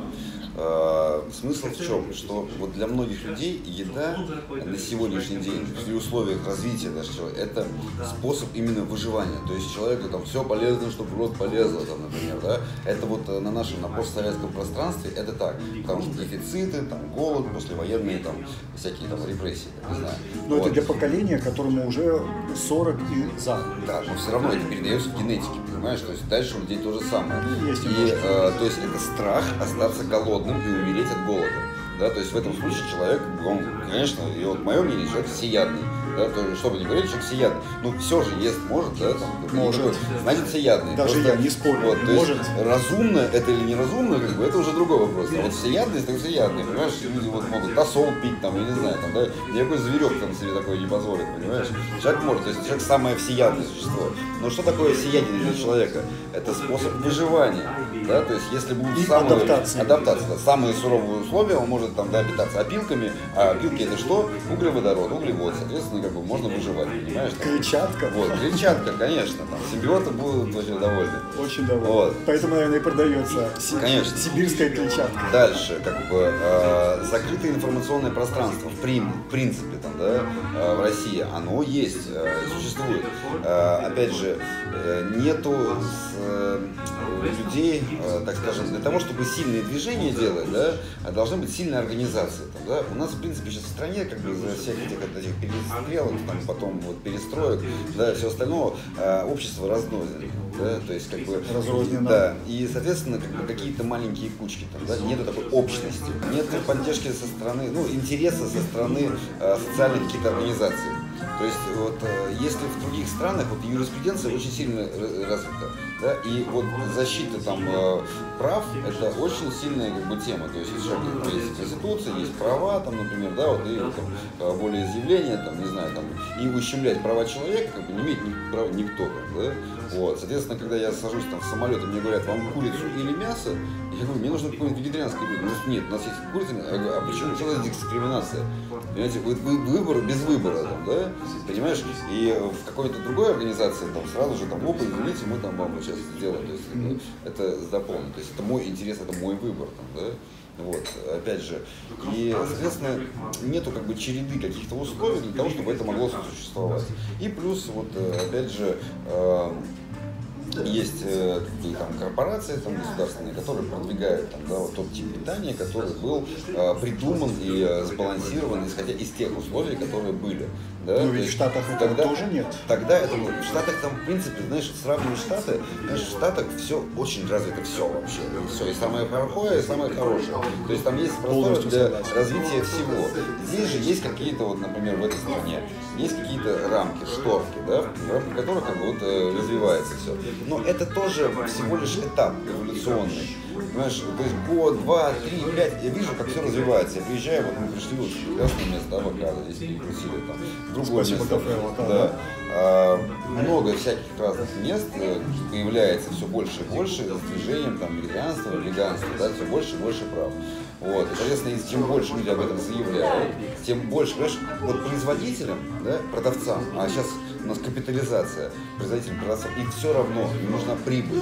Э, смысл в чем? Что вот для многих людей еда на сегодняшний день, в условиях развития даже человека, это способ именно выживания. То есть человеку там все полезно, чтобы в рот полезло, там, например, да? Это вот э, на нашем, на постсоветском пространстве это так. Потому что дефициты, там, голод, послевоенные, там, всякие там репрессии, не знаю. Но вот. это для поколения, которому уже 40 и за. Да, но все равно это передается в генетике, понимаешь? То есть дальше у людей то же самое. Есть и, э, то есть это страх остаться голодным и умереть от голода. Да, то есть в этом случае человек, он, конечно, и вот мое мнение, человек всеядный да, то, что бы ни говорили, человек всеядный. Ну, все же ест может, да, там, может. Такой, значит, всеядный. Даже Просто, я не спорю, вот, то может. Есть, разумно это или неразумно, как бы, это уже другой вопрос. А вот всеядность, так всеядный, понимаешь, люди вот могут тосол пить, там, я не знаю, там, да, никакой зверек там себе такое не позволит, понимаешь. Человек может, то есть человек самое всеядное существо. Но что такое всеядие для человека? Это способ выживания, да, то есть если будут И самые... Адаптация. Адаптация, да, самые суровые условия, он может там, да, питаться опилками, а опилки это что? Углеводород, углевод, соответственно, как бы можно выживать, понимаешь? Клетчатка. Вот, клетчатка, конечно. Там, симбиоты будут очень довольны. Очень довольны. Вот. Поэтому, наверное, и продается конечно. сибирская клетчатка. Dальше, как бы, э, закрытое информационное пространство, в, при, в принципе, там, да, э, в России, оно есть, э, существует. Э, опять же, э, нету людей, э, так скажем, для того, чтобы сильные движения делать, да, должна быть сильная организация. Там, да. У нас, в принципе, сейчас в стране, как бы, из-за всех этих, этих перестрелок, там, потом вот перестроек, да, все остальное, э, общество разнозено, да, то есть, как бы, разрознено. Да, и, соответственно, как бы, какие-то маленькие кучки, там, да, нету такой общности, нет поддержки со стороны, ну, интереса со стороны э, социальных каких-то организаций. То есть вот э, если в других странах вот юриспруденция очень сильно развита, да, и вот защита там э, прав это очень сильная как бы тема. То есть есть конституция, есть права, там, например, да, вот и там, э, волеизъявление, там, не знаю, там, и ущемлять права человека как бы не имеет права никто, да. Вот, соответственно, когда я сажусь там в самолет и мне говорят, вам курицу или мясо, я говорю, мне нужно какое-нибудь вегетарианское блюдо. Нет, у нас есть курица, я говорю, а почему целая дискриминация? Понимаете, вы, вы, выбор без выбора, там, да, понимаешь? И в какой-то другой организации там сразу же там, опа, извините, мы там вам сейчас сделаем. То есть mm-hmm. это заполнено. То есть это мой интерес, это мой выбор, там, да. Вот, опять же. И, соответственно, нету как бы череды каких-то условий для того, чтобы это могло существовать. И плюс, вот, э, опять же, есть э, такие там корпорации там, государственные, которые продвигают там, да, вот тот тип питания, который был э, придуман и э, сбалансирован, исходя из тех условий, которые были. Да? Ну ведь в Штатах тогда, этого тоже нет. Тогда это в Штатах там, в принципе, знаешь, сравнивать Штаты, знаешь, в Штатах все очень развито, все вообще. Все, и самое плохое, и самое хорошее. То есть там есть простор для развития всего. Здесь же есть какие-то, вот, например, в этой стране, есть какие-то рамки, шторки, да, в рамках которых как бы вот э, развивается все. Но это тоже всего лишь этап эволюционный. Понимаешь, то есть год, два, три, пять, я вижу, как все развивается. Я приезжаю, вот мы пришли вот в прекрасное место, авокадо, здесь перекусили там, другое Спасибо, место. кафе авокадо. Да. А, много всяких разных мест э, появляется все больше и больше с движением там вегетарианства, веганства, да, все больше и больше прав. Вот. И, соответственно, чем больше люди об этом заявляют, тем больше, понимаешь, вот производителям, да, продавцам, а сейчас у нас капитализация производителям, продавцам, и все равно им нужна прибыль.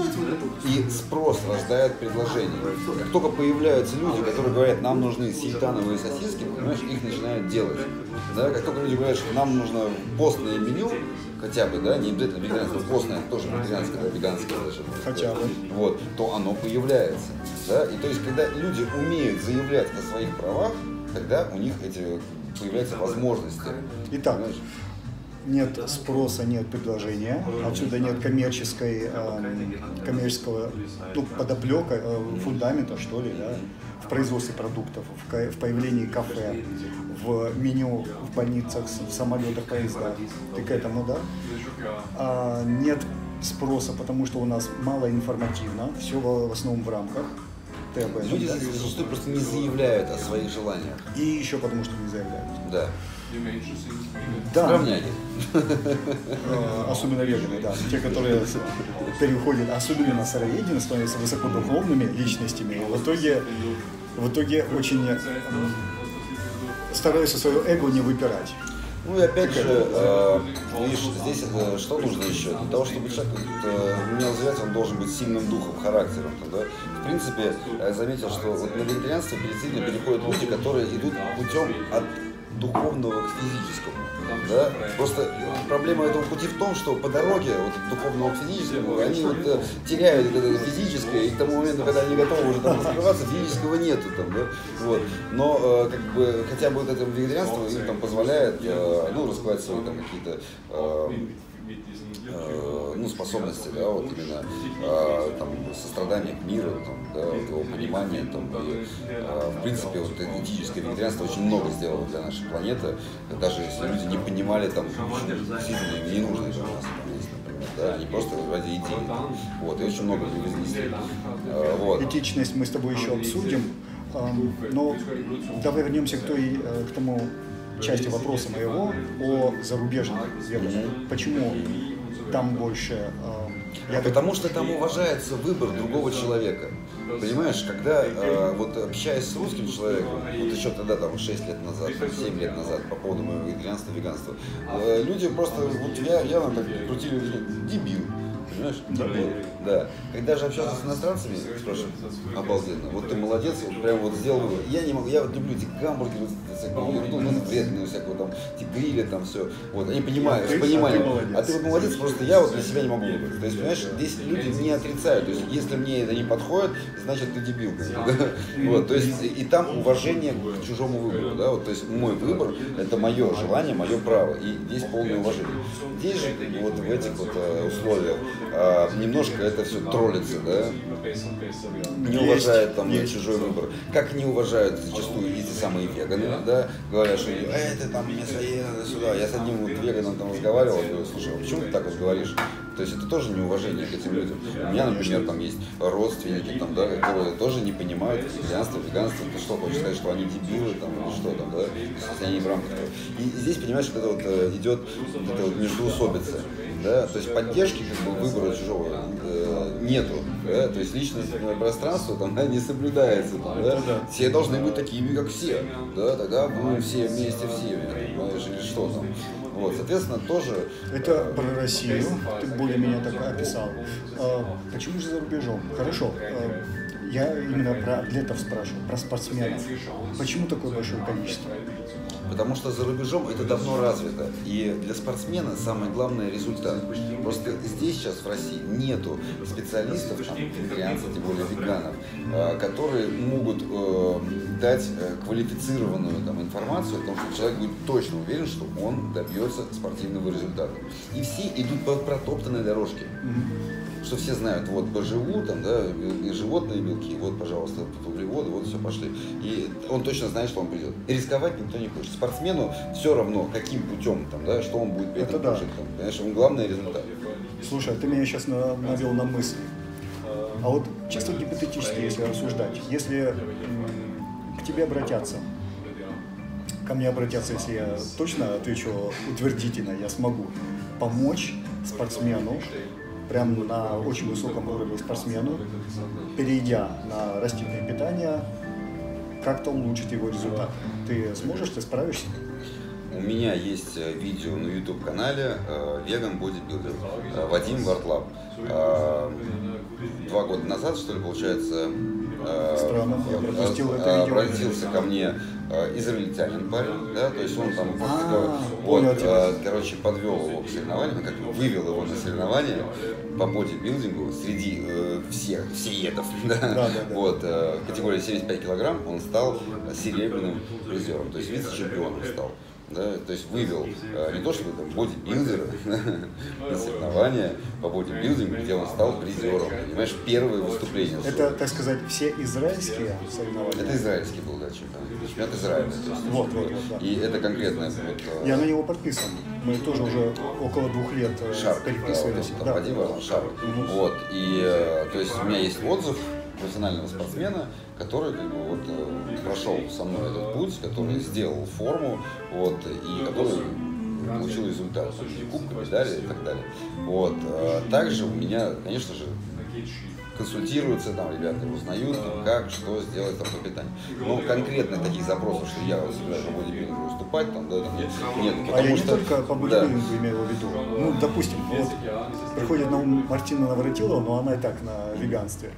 И спрос рождает предложение. Как только появляются люди, которые говорят, нам нужны сейтановые сосиски, понимаешь, их начинают делать. Да? Как только люди говорят, что нам нужно постное меню, хотя бы, да, не обязательно веганское, постное, тоже веганское, да, веганское даже. Хотя бы. Вот, то оно появляется. Да? И то есть, когда люди умеют заявлять о своих правах, тогда у них эти появляются возможности. Итак, Понимаешь? Нет спроса, нет предложения, отсюда нет коммерческой, э, коммерческого ну, подоплека, э, фундамента, что ли, да, в производстве продуктов, в, появлении кафе, в меню в больницах, в самолетах, поездах. Ты к этому, да? А, нет спроса, потому что у нас мало информативно, все в, основном в рамках. Этом, Люди зачастую просто не заявляют о своих желаниях. И еще потому, что не заявляют. Да. Да. Сравняли. А, особенно веганы, да. Те, которые переходят, особенно сыроедение, становятся высокодуховными личностями. В итоге, в итоге очень стараются свое эго не выпирать. Ну и опять же, э, видишь, здесь э, что нужно еще? Для того, чтобы человек э, умел развивать, он должен быть сильным духом, характером. Да? В принципе, я заметил, что вот на вегетарианство перед переходят люди, которые идут путем от духовного к физическому. Да? Просто проблема этого пути в том, что по дороге вот, духовного к физическому они вот, э, теряют это физическое, и к тому моменту, когда они готовы уже там раскрываться, физического нету там, да? вот. Но э, как бы хотя бы вот это вегетарианство им там позволяет э, ну, раскрывать свои там какие-то э, э, ну, способности, да, вот именно э, там, сострадание к миру, там, да, вот его понимание, там, и, э, в принципе, вот этическое вегетарианство очень много сделало для нашей планеты, даже если люди не понимали, там, действительно им не нужно это у нас есть, например, да, они просто ради идеи, вот, и очень много привезли. Э, вот. Этичность мы с тобой еще обсудим, но давай вернемся к, той, э, к тому части вопроса моего о зарубежных веганах. Почему там больше... Э, я Потому что там уважается выбор другого человека. Понимаешь, когда э, вот общаясь с русским человеком, вот еще тогда там 6 лет назад, 7 лет назад по поводу моего вегетарианства, веганства, э, люди просто, вот я явно так крутили, дебил Понимаешь? Да. Вот, да. Когда же общался с иностранцами, спрашиваю, обалденно, вот ты молодец, вот прям вот сделал выбор. Я не могу, я вот люблю эти гамбургеры, вот, всякую ерунду, ну, вредную всякую, там, эти грили, там, все. Вот, они понимают, с пониманием. А ты вот молодец, просто я вот для себя не могу выбрать. То есть, понимаешь, здесь люди не отрицают. То есть, если мне это не подходит, значит, ты дебил. Вот, то есть, и там уважение к чужому выбору, да, вот, то есть, мой выбор, это мое желание, мое право, и здесь полное уважение. Здесь же, вот в этих вот э, условиях, а, немножко это все троллится, да, не уважают там есть. чужой выбор. Как не уважают зачастую эти самые веганы, да, говорят, что э, ты там мясоед, сюда. Я с одним вот веганом там разговаривал, говорю, слушай, а почему ты так вот говоришь? То есть это тоже неуважение к этим людям. У меня, например, там есть родственники, там, да, которые тоже не понимают веганство, веганство, ты что, хочешь сказать, что они дебилы, там, или что там, да, если они в рамках. И здесь, понимаешь, вот это вот э, идет вот это вот междуусобица да, то есть поддержки как бы выбора чужого э, нету, да, то есть личностное пространство там да, не соблюдается, там, да? все должны быть такими, как все, да, тогда мы все вместе все, понимаешь, или что там. Вот, соответственно, тоже... Это про Россию, ты более-менее так описал. А, почему же за рубежом? Хорошо, а, я именно про атлетов спрашиваю, про спортсменов. Почему такое большое количество? Потому что за рубежом это давно развито. И для спортсмена самое главное результат. Просто здесь сейчас в России нету специалистов, вегетарианцев, тем более веганов, э, которые могут э, дать э, квалифицированную там, информацию о том, что человек будет точно уверен, что он добьется спортивного результата. И все идут по протоптанной дорожке что все знают, вот БЖУ, там, да, и животные белки, вот, пожалуйста, углеводы, вот все пошли. И он точно знает, что он придет. И рисковать никто не хочет. Спортсмену все равно, каким путем, там, да, что он будет при этом да. прожить. Там, понимаешь, он главный результат. Слушай, а ты меня сейчас навел на мысль. А вот чисто гипотетически, если рассуждать, если к тебе обратятся, ко мне обратятся, если я точно отвечу утвердительно, я смогу помочь спортсмену прям на очень высоком уровне спортсмену, перейдя на растительное питание, как-то улучшить его результат. Ты сможешь, ты справишься? У меня есть э, видео на YouTube канале Vegan Bodybuilder э, Вадим Вартлап. Э, два года назад, что ли, получается, Странно, я пропустил это видео. обратился ко мне израильтянин парень, да, то есть он там а, вот, короче, подвел его к соревнованиям, как вывел его на соревнования по бодибилдингу среди э, всех, всеедов, да, да, да, да. вот, э, категория 75 килограмм, он стал серебряным призером, то есть вице-чемпионом стал да, то есть вывел э, не то чтобы там бодибилдера на соревнования по бодибилдингу, где он стал призером, понимаешь, первое выступление. Это, так сказать, все израильские соревнования? Это израильский был, да, чемпионат, чемпионат Израиля. Вот, вот, вот, да. И это конкретно. Вот, э, Я на него подписан. Мы тоже уже около двух лет э, Шарк, переписывались. Да. Вадим. Угу. Вот, и то есть у меня есть отзыв профессионального спортсмена, который как бы, вот, э, прошел со мной этот путь, который сделал форму, вот, и который получил результат, кубка, медали и так далее. Вот. А также у меня, конечно же, консультируются, там ребята узнают, там, как, что сделать там по питанию. Но конкретно таких запросов, что я вот собираюсь по бодибилдингу выступать, там, да, там, нет, нет, а я не только по бодибилдингу да. имею в виду. Ну, допустим, вот приходит на Мартина Навратилова, но она и так на веганстве.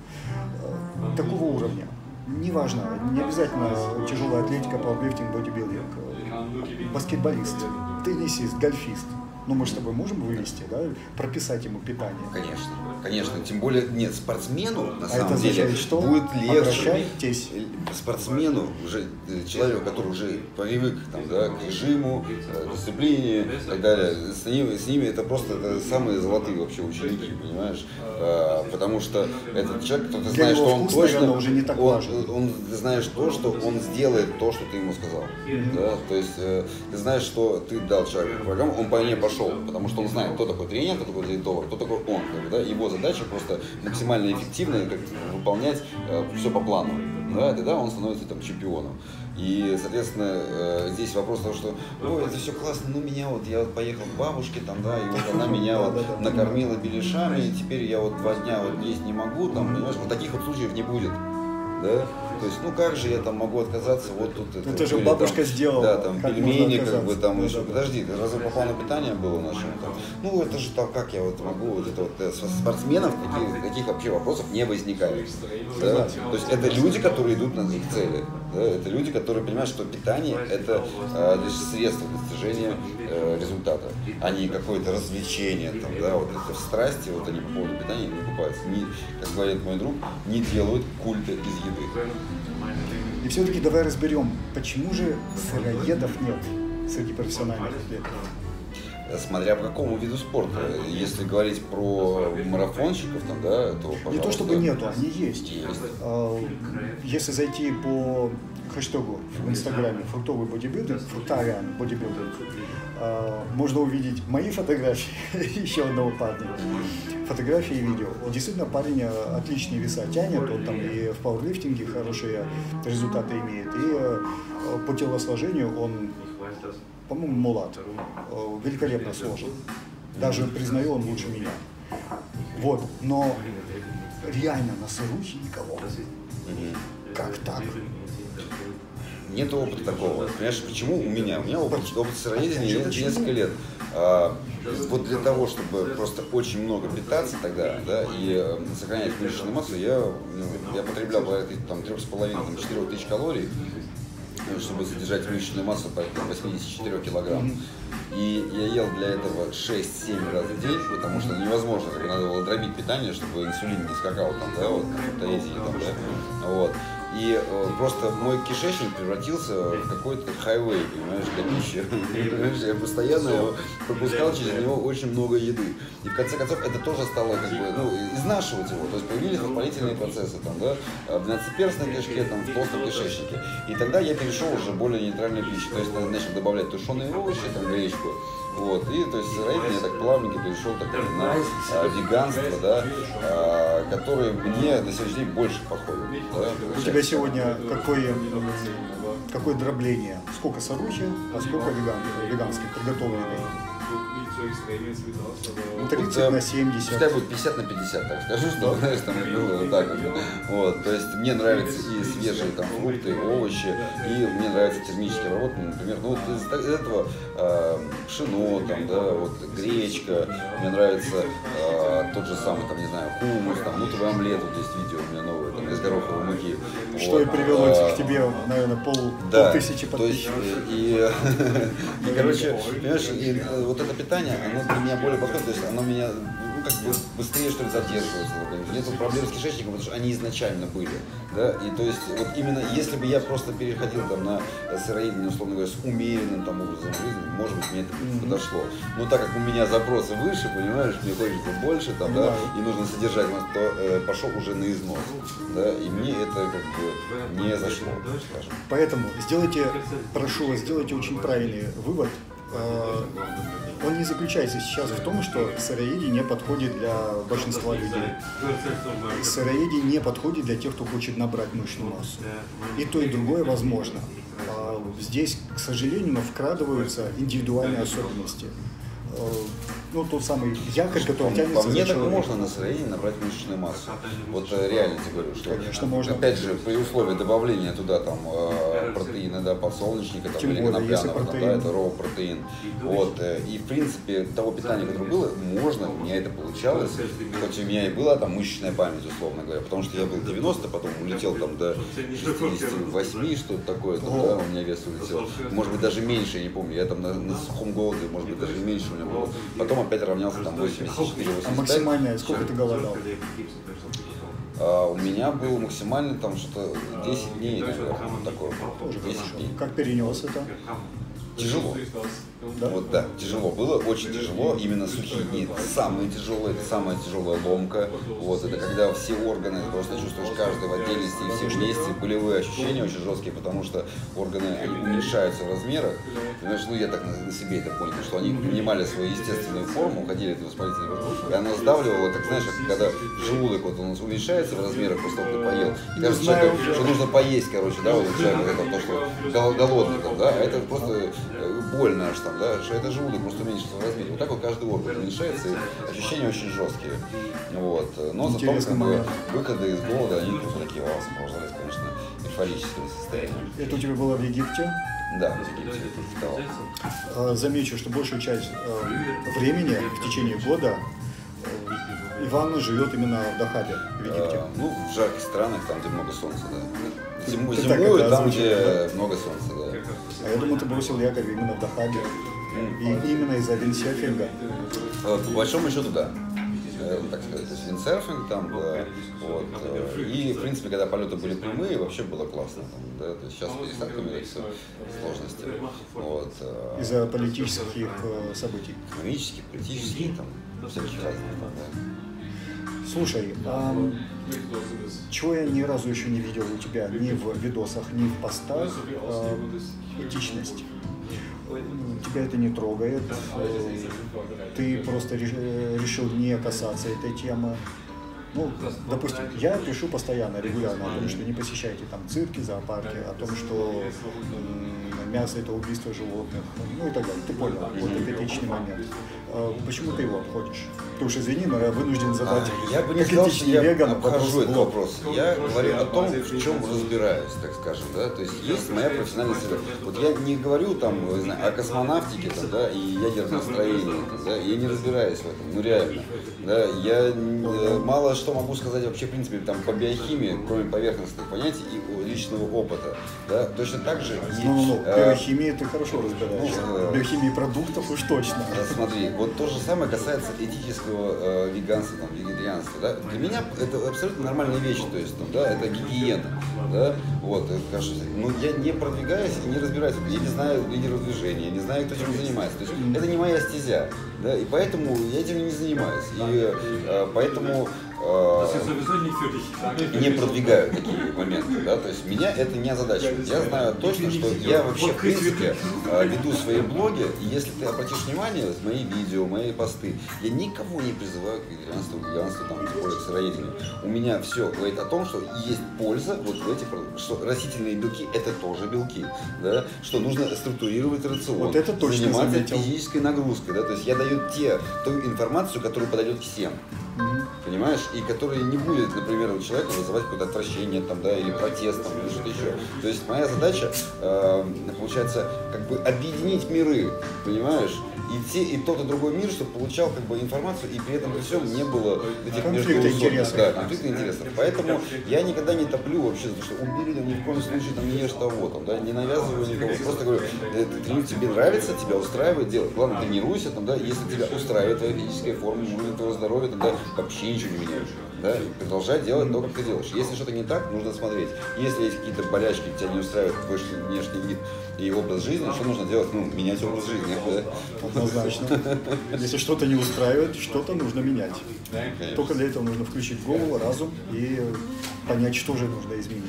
Э, такого уровня. Неважно, не обязательно тяжелая атлетика, пауэрлифтинг, бодибилдинг. Баскетболист, теннисист, гольфист – ну, мы с тобой можем вывести, да, прописать ему питание? Конечно, конечно. Тем более, нет, спортсмену, на а самом это деле, что? будет легче. Обращайтесь. Спортсмену, уже э, человеку, который уже привык там, да, к режиму, к э, дисциплине и так далее, с ними, с ними это просто это самые золотые вообще ученики, понимаешь? А, потому что этот человек, кто ты знаешь, что он точно, наверное, уже не так он, важен. он, ты знаешь то, что он сделает то, что ты ему сказал. Mm-hmm. Да? То есть э, ты знаешь, что ты дал человеку программу, он по ней пошел пошел, потому что он знает, кто такой тренер, кто такой диетолог, кто такой он. Как бы, да? Его задача просто максимально эффективно как, выполнять э, все по плану. Да, тогда он становится там чемпионом. И, соответственно, э, здесь вопрос того, что, ой, это все классно, ну меня вот, я вот поехал к бабушке, там, да, и вот она меня вот накормила беляшами, и теперь я вот два дня вот есть не могу, там, понимаешь, вот таких вот случаев не будет да, то есть, ну как же я там могу отказаться, вот тут это. Это же бабушка там, сделала. Да, там как пельмени, как бы там да, еще. Да, Подожди, разве на питание было нашим там? Ну это же там, как я вот могу, вот это вот э, спортсменов таких, таких вообще вопросов не возникает. Да? То есть это люди, которые идут на их цели. Да? Это люди, которые понимают, что питание это э, лишь средство достижения э, результата, а не какое-то развлечение. Там, да? Вот это в страсти, вот они по поводу питания не купаются. Не, как говорит мой друг, не делают культа из еды. И все-таки давай разберем, почему же сыроедов нет среди профессиональных атлетов? Смотря по какому виду спорта. Если говорить про марафонщиков, там, да, то пожалуйста. Не то чтобы нету, они есть. есть. А, если зайти по хэштегу в Инстаграме фруктовый бодибилдинг, фруктариан бодибилдинг, а, можно увидеть мои фотографии, еще одного парня, фотографии и видео. Действительно, парень э, отличные веса тянет, он там и в пауэрлифтинге хорошие результаты имеет, и э, по телосложению он, по-моему, мулат, э, великолепно сложен. Даже признаю, он лучше меня. Вот, но реально на сырухе никого. Как так? Нет опыта такого. Понимаешь, почему у меня? У меня опыт, опыт сыроедения несколько лет. А, вот для того, чтобы просто очень много питаться тогда, да, и э, сохранять мышечную массу, я, ну, я потреблял порядка там 3,5-4 тысяч калорий, э, чтобы содержать мышечную массу порядка 84 килограмм. И я ел для этого 6-7 раз в день, потому что невозможно, надо было дробить питание, чтобы инсулин не скакал там, да, вот, в там, да, вот. И э, просто мой кишечник превратился в какой-то хайвей, понимаешь, для пищи. Я постоянно его пропускал через него очень много еды. И в конце концов это тоже стало как бы, ну, изнашивать его. То есть появились воспалительные процессы там, да, в двенадцатиперстной кишке, там, в толстом кишечнике. И тогда я перешел уже более нейтральную пищу. То есть начал добавлять тушеные овощи, там, гречку. Вот, и то есть сыроедение я так плавненько перешел так, на а, веганство, да, а, которое мне на сегодняшний день больше подходит. Да, У тебя сегодня какое, какое дробление? Сколько сорухи, а сколько веган, веганских приготовленных? Ну, 30 вот, на 70. Пускай будет 50 на 50, так скажу, что, знаешь, там было вот так вот. вот. То есть мне нравятся и свежие там фрукты, овощи, и мне нравится термически обработанные, например, ну вот из, этого э, пшено, там, да, вот гречка, мне нравится э, тот же самый, там, не знаю, хумус, там, нутовый омлет, вот есть видео у меня новое, там, из гороховой муки. Что вот. и привело а, к тебе, наверное, пол, да, полтысячи подписчиков. То есть, и, короче, понимаешь, и, вот это питание, оно для меня более подходит, то есть оно меня как бы быстрее что ли задерживается. Нет проблем с кишечником, потому что они изначально были. Да? И то есть вот именно если бы я просто переходил там на сыроедение, условно говоря, с умеренным там образом жизни, может быть, мне это mm-hmm. подошло. Но так как у меня запросы выше, понимаешь, мне хочется больше там, да, и нужно содержать, то э, пошел уже на износ. Да, и мне это как бы не зашло, скажем. Поэтому сделайте, прошу вас, сделайте очень правильный вывод. Он не заключается сейчас в том, что сыроедение не подходит для большинства людей. Сыроедение не подходит для тех, кто хочет набрать мышечную массу. И то, и другое возможно. А здесь, к сожалению, вкрадываются индивидуальные особенности. Э, ну, тот самый якорь, который По, тянется по мне так человеком. можно на средний набрать мышечную массу. Вот э, реально тебе говорю, что Конечно, можно. опять же при условии добавления туда там э, протеина, да, подсолнечника там, Тем или конопляного, там, протеин. да, это роу протеин. Вот, и в принципе того питания, которое было, можно, у меня это получалось, хоть у меня и была там мышечная память, условно говоря, потому что я был 90, потом улетел там до 68, что-то такое, там, да, у меня вес улетел. Может быть даже меньше, я не помню, я там на, на сухом голоде, может быть даже меньше у меня Потом опять равнялся там 84 А максимальное, сколько ты голодал? А у меня был максимальный там что-то 10 дней, наверное, такое. Тоже 10 хорошо. дней. Как перенес это? Тяжело. Да? Вот да, тяжело было, очень тяжело. Именно сухие дни самые тяжелые, это самая тяжелая ломка. Вот, это когда все органы, ты просто чувствуешь каждый в отдельности и все вместе. Болевые ощущения очень жесткие, потому что органы они уменьшаются в размерах. Понимаешь, ну я так на, на себе это понял, что они принимали свою естественную форму, уходили в воспалительный процесс, и оно сдавливало, так знаешь, как когда желудок вот он уменьшается в размерах после того, как поел. И кажется, человеку, что нужно поесть, короче, да, вот у человека это то, что гол- голодный там, да, а это просто э, больно аж там, да, что это желудок просто уменьшится в размере. Вот так вот каждый орган уменьшается, и ощущения очень жесткие. Вот. Но зато как бы, выходы из голода, они просто такие wow, сопровождались, конечно, эйфорическим состоянием. Это у тебя было в Египте? Да, в Египте это. Э, Замечу, что большую часть э, времени в течение года э, Иван живет именно в Дахабе, в Египте. Э, Ну, в жарких странах, там, где много солнца, да. Зиму, Ты так там, озвучил, где много солнца, да. А я думаю, ты бросил якорь именно в Дахабе. И именно из-за виндсерфинга. По большому счету, да. Э, Так сказать, то есть виндсерфинг там, да, вот. э, И, в принципе, когда полеты были прямые, вообще было классно. Там, да, то есть сейчас с пересадками все сложности. Вот. э, Из-за политических э, событий. Экономические, политические, там, всяких разных, там, да. Слушай, а чего я ни разу еще не видел у тебя ни в видосах, ни в постах, а, этичность. Тебя это не трогает, ты просто э, решил не касаться этой темы. Ну, допустим, я пишу постоянно, регулярно о том, что не посещайте там цирки, зоопарки, о том, что мясо это убийство животных, ну и так далее. Ты понял, вот это этичный момент. А Почему ты его обходишь? Ты уж извини, но я вынужден задать, А, Я бы не сказал, что я веган, обхожу этот вопрос. Я говорю о том, в чем разбираюсь, так скажем, да. То есть есть моя профессиональная среда. Вот я не говорю там, о космонавтике, там, да, и ядерном строении, да, я не разбираюсь в этом, ну реально. Да, я э, мало что могу сказать вообще, в принципе, там, по биохимии, кроме поверхностных понятий и личного опыта. Да. Точно так же и... Ну, ну, э, биохимии ты хорошо разбираешься. ну, Биохимии продуктов уж точно. Э, Смотри, вот то же самое касается этического э, веганства, там, вегетарианства, да. Для меня это абсолютно нормальная вещь, то есть, там, да, это гигиена, да, вот, кажется, но я не продвигаюсь и не разбираюсь, я не знаю лидеров движения, я не знаю, кто чем занимается, то есть, это не моя стезя, да, и поэтому я этим не занимаюсь, и э, поэтому э, не продвигаю такие моменты, да, то есть меня это не озадачивает. Я знаю точно, что я вообще, в принципе, э, веду свои блоги, и если ты обратишь внимание, мои видео, мои посты, я никого не призываю к вегетарианству, веганству, там, тем более к сыроедению. У меня все говорит о том, что есть польза вот в продуктах, что растительные белки это тоже белки, да, что нужно структурировать рацион, Вот это точно заниматься заметил. физической нагрузкой, да, то есть я даю те, ту информацию, которая подойдет всем. Понимаешь? И который не будет, например, у человека вызывать какое-то отвращение там, да, или протест там, или что-то еще. То есть моя задача, э, получается, как бы объединить миры, понимаешь? И, те, и тот, и другой мир, чтобы получал как бы информацию, и при этом при всем не было этих Конфликта интересов. Да, конфликта интересов. Поэтому я никогда не топлю вообще то, что убери, там, ни в коем случае там, не ешь того, там, да, не навязываю никого. Просто говорю, э, ты трени- тебе нравится, тебя устраивает, делай. Главное, тренируйся, там, да, если тебя устраивает твоя физическая форма, уровень твоего здоровья, там, да, вообще ничего не меняешь. Да, и продолжай делать то, как ты делаешь. Если что-то не так, нужно смотреть. Если есть какие-то болячки, тебя не устраивает твой внешний вид и образ жизни, что нужно делать? Ну, менять образ жизни. Да? Однозначно. Если что-то не устраивает, что-то нужно менять. Конечно. Только для этого нужно включить голову, разум и понять, что же нужно изменить.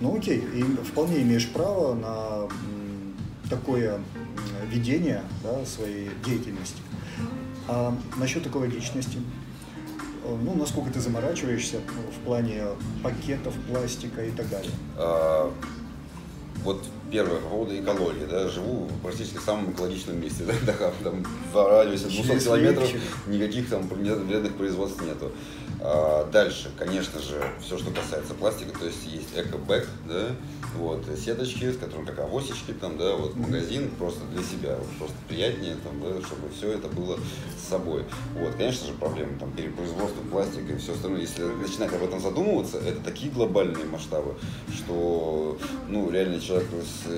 Ну окей, и вполне имеешь право на такое ведение да, своей деятельности. А насчет экологичности, ну, насколько ты заморачиваешься в плане пакетов, пластика и так далее. А, вот первое, по поводу экологии, да, живу практически в самом экологичном месте, да, да там в радиусе 200 километров никаких там вредных производств нету. А, дальше, конечно же, все, что касается пластика, то есть есть эко-бэк, да, вот, сеточки, с которыми как авосечки, там, да, вот, магазин просто для себя, вот, просто приятнее, там, да, чтобы все это было с собой. Вот, конечно же, проблемы, там, перепроизводства пластика и все остальное, если начинать об этом задумываться, это такие глобальные масштабы, что, ну, реально человек с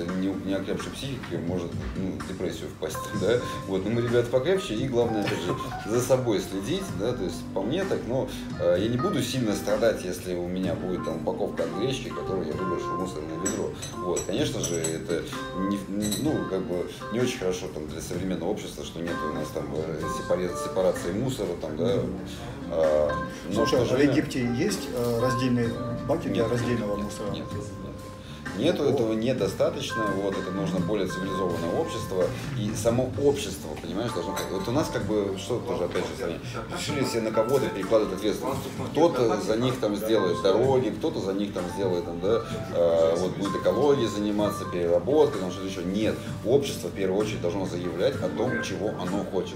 неокрепшей психикой может, ну, в депрессию впасть, да, вот, но мы, ребята, покрепче, и главное, опять же, за собой следить, да, то есть, по мне так, но Э, я не буду сильно страдать, если у меня будет там упаковка от гречки, которую я выброшу в мусорное ведро. Вот, конечно же, это не, ну, как бы не очень хорошо там, для современного общества, что нет у нас там э, сепарации мусора, там, да. А, но Слушай, в Египте есть э, раздельные баки для нет, раздельного нет, мусора? Нет. Нету этого недостаточно, вот это нужно более цивилизованное общество, и само общество, понимаешь, должно Вот у нас как бы, что тоже опять же сравнение, решили все на кого-то перекладывать ответственность. Кто-то за них там сделает дороги, кто-то за них там сделает, там, да, э, вот будет экологией заниматься, переработкой, там что-то еще. Нет, общество в первую очередь должно заявлять о том, чего оно хочет.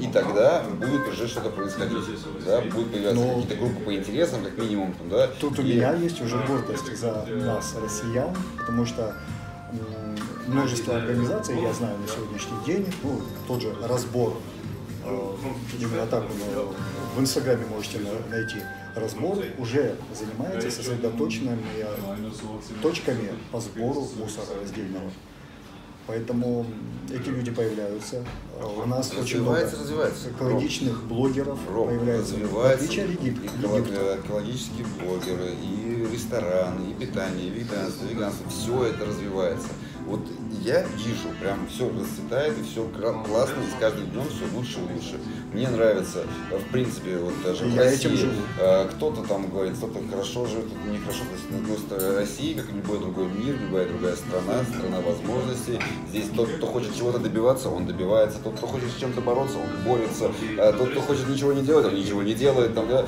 И тогда будет уже что-то происходить, да, будут появляться Но... какие-то группы по интересам, как минимум, там, да. Тут у меня есть уже гордость за нас, россиян, потому что множество организаций, я знаю на сегодняшний день, ну, тот же разбор, э, именно так в Инстаграме можете найти, разбор уже занимается сосредоточенными точками по сбору мусора раздельного. Поэтому эти люди появляются. У нас очень много развивается. экологичных блогеров Ром, появляется. Развивается и экологические блогеры, и рестораны, и питание, и веганство, веганство. Все это развивается. Вот я вижу, прям все расцветает и все классно, и с каждым днем все лучше и лучше. Мне нравится, в принципе, вот даже я в России, э, кто-то там говорит, кто-то хорошо живет, кто-то нехорошо, то есть, на одной стороне России, как любой другой мир, любая другая страна, страна возможностей. Здесь тот, кто хочет чего-то добиваться, он добивается, тот, кто хочет с чем-то бороться, он борется, а тот, кто хочет ничего не делать, он ничего не делает, там, да?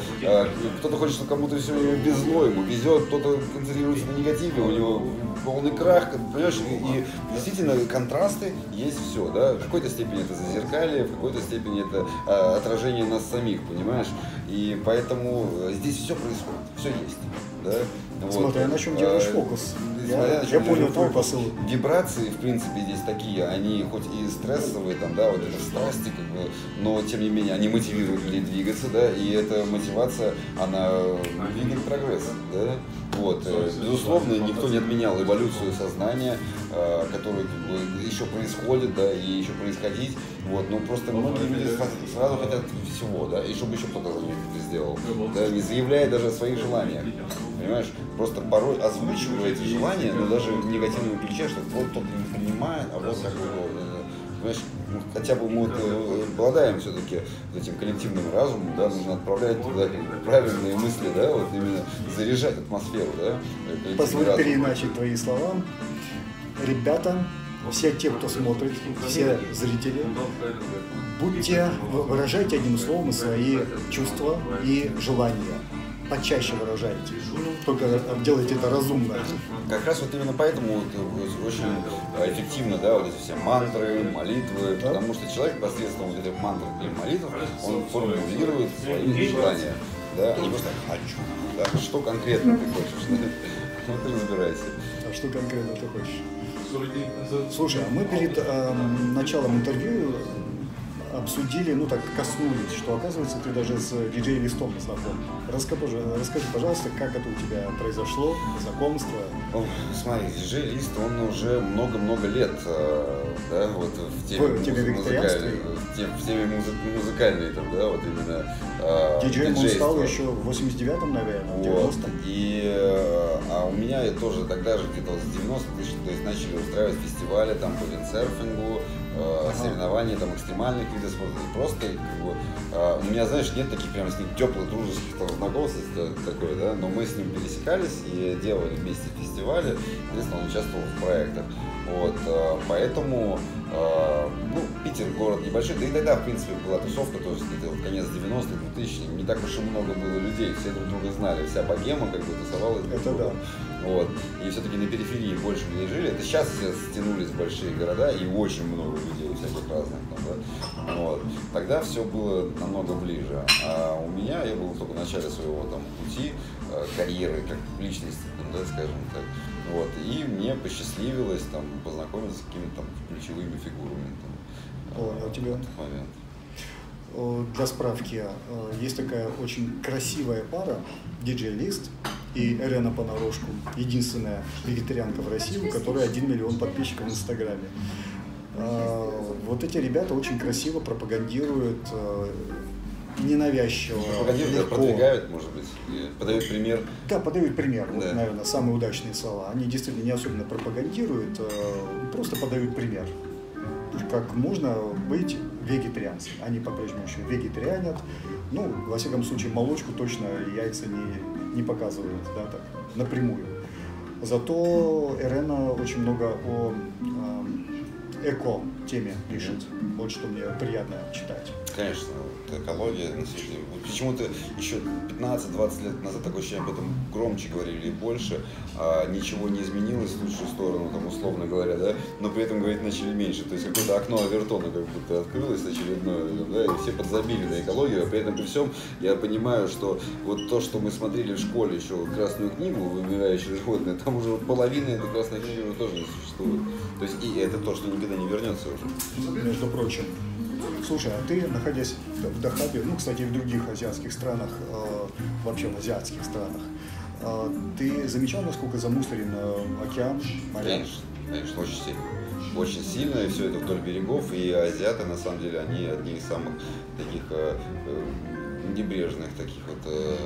кто-то хочет, чтобы кому-то все везло, ему везет, кто-то концентрируется на негативе, у него полный крах, понимаешь, и действительно контрасты есть все, да, в какой-то степени это зазеркалье, в какой-то степени это а, отражение нас самих, понимаешь, и поэтому э, здесь все происходит, все есть, да. Вот. Смотря на чем делаешь а, фокус. Я, я понял твой посыл. Вибрации, в принципе, здесь такие, они хоть и стрессовые, там, да, вот это страсти, как бы, но тем не менее они мотивируют людей двигаться, да, и эта мотивация, она двигает прогресс, да. Вот. Э, безусловно, никто не отменял эволюцию сознания, э, которая как бы, еще происходит, да, и еще происходить. Вот. Но просто многие люди сразу хотят всего, да, и чтобы еще кто-то сделал. Да, не заявляя даже о своих желаниях. Понимаешь? Просто порой эти желания, но даже в негативном ключе, что вот кто-то не принимает, а вот как бы понимаешь, ну, хотя бы мы э, обладаем все-таки этим коллективным разумом, да, нужно отправлять туда правильные мысли, да, вот именно заряжать атмосферу, да. Позволь переиначить твои слова. Ребята, все те, кто смотрит, все зрители, будьте, выражайте одним словом свои чувства и желания почаще выражаете, только делайте это разумно. Как раз вот именно поэтому вот очень эффективно, да, вот эти все мантры, молитвы, да? потому что человек посредством вот этих мантр и молитв, он формулирует свои желания, да, не просто хочу, да, что конкретно ты хочешь, да? ну ты разбирайся. А что конкретно ты хочешь? Слушай, а мы перед э, началом интервью обсудили, ну так коснулись, что оказывается ты даже с диджей-листом знаком. Расскажи, расскажи, пожалуйста, как это у тебя произошло, знакомство? О, смотри, диджей-лист, он уже много-много лет, э, да, вот в теме, в, теме музыкальной, в теме, в теме музы, музыкальной, там, да, вот именно э, Диджеем он стал еще в 89-м, наверное, в 90-м. И, э, а у меня тоже тогда же, где-то с 90-х, то есть начали устраивать фестивали там по виндсерфингу. Соревнований, там, экстремальных видов спорта. Просто, как бы, э, у меня, знаешь, нет таких прям с ним теплых, дружеских там, знакомств, такое, да, но мы с ним пересекались и делали вместе фестивали, соответственно, он участвовал в проектах. Вот, э, поэтому э, ну, Питер город небольшой, да и тогда, в принципе, была тусовка тоже, это вот конец 90-х, 2000 не так уж и много было людей, все друг друга знали, вся богема как бы тусовалась. Это да. Вот. И все-таки на периферии больше людей жили. Это сейчас все стянулись в большие города и очень много людей всяких разных. Там, да? вот. Тогда все было намного ближе. А у меня, я был только в начале своего там, пути, э, карьеры как личности, там, да, скажем так. Вот. И мне посчастливилось там, познакомиться с какими-то там ключевыми фигурами. Там, О, а у тебя? момент. Для справки, э, есть такая очень красивая пара, DJ List и Эрена Понарошку, единственная вегетарианка в России, у которой 1 миллион подписчиков в Инстаграме. Э, вот эти ребята очень красиво пропагандируют э, ненавязчиво, Пропагандируют, легко. продвигают, может быть, подают пример. Да, подают пример, вот, Да. наверное, самые удачные слова. Они действительно не особенно пропагандируют, э, просто подают пример. Как можно быть вегетарианцем. Они по-прежнему еще вегетарианят. Ну, во всяком случае, молочку точно яйца не, не показывают, да, так, напрямую. Зато Эрена очень много о эко-теме пишет. Вот что мне приятно читать. Конечно, вот экология на. Вот Почему-то еще 15-20 лет назад такое ощущение об этом громче говорили и больше, а ничего не изменилось в лучшую сторону, там, условно говоря, да, но при этом говорить начали меньше. То есть какое-то окно Авертона как будто открылось очередное, да, и все подзабили на экологию, а при этом при всем я понимаю, что вот то, что мы смотрели в школе еще Красную книгу «Вымирающие животные», там уже вот половины этой Красной книги уже тоже не существует. То есть и это то, что никогда не вернется уже. между прочим. Слушай, а ты, находясь в Дахабе, ну, кстати, и в других азиатских странах, э, вообще в азиатских странах, э, ты замечал, насколько замусорен океан, моря? Конечно, конечно, очень сильно. Очень сильно, и все это вдоль берегов, и азиаты, на самом деле, они одни из самых таких э, небрежных таких вот э,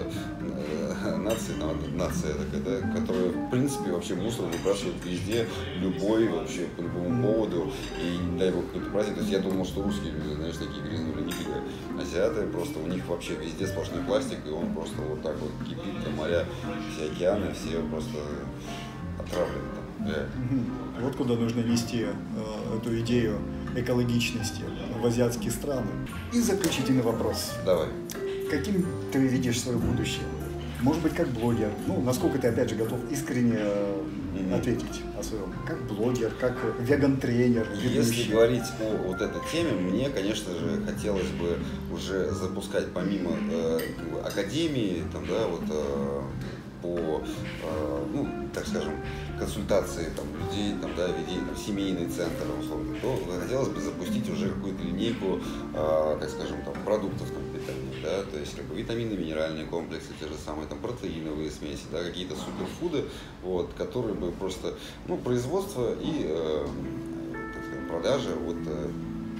э, наций, нация такая, да, которая, в принципе, вообще мусор выбрасывает везде, любой, вообще, по любому поводу, и не дай бог какой-то праздник. То есть я думал, что русские люди, знаешь, такие грязнули, нифига. Азиаты просто, у них вообще везде сплошной пластик, и он просто вот так вот кипит, там моря, все океаны, все просто отравлены там, реально. Вот куда нужно нести э, эту идею экологичности в азиатские страны. И заключительный вопрос. Давай. Каким ты видишь свое будущее? Может быть, как блогер? Ну, насколько ты, опять же, готов искренне э, ответить о своем? Как блогер, как веган-тренер, Если говорить о вот этой теме, мне, конечно же, хотелось бы уже запускать помимо э, академии, там, да, вот э, по, э, ну, так скажем, консультации там, людей, там, да, ведение, там, семейный центр, условно, то хотелось бы запустить уже какую-то линейку, э, так скажем, там, продуктов там, да, то есть как бы витамины, минеральные комплексы, те же самые там протеиновые смеси, да, какие-то суперфуды, вот, которые бы просто, ну, производство и э, так сказать, продажа вот э,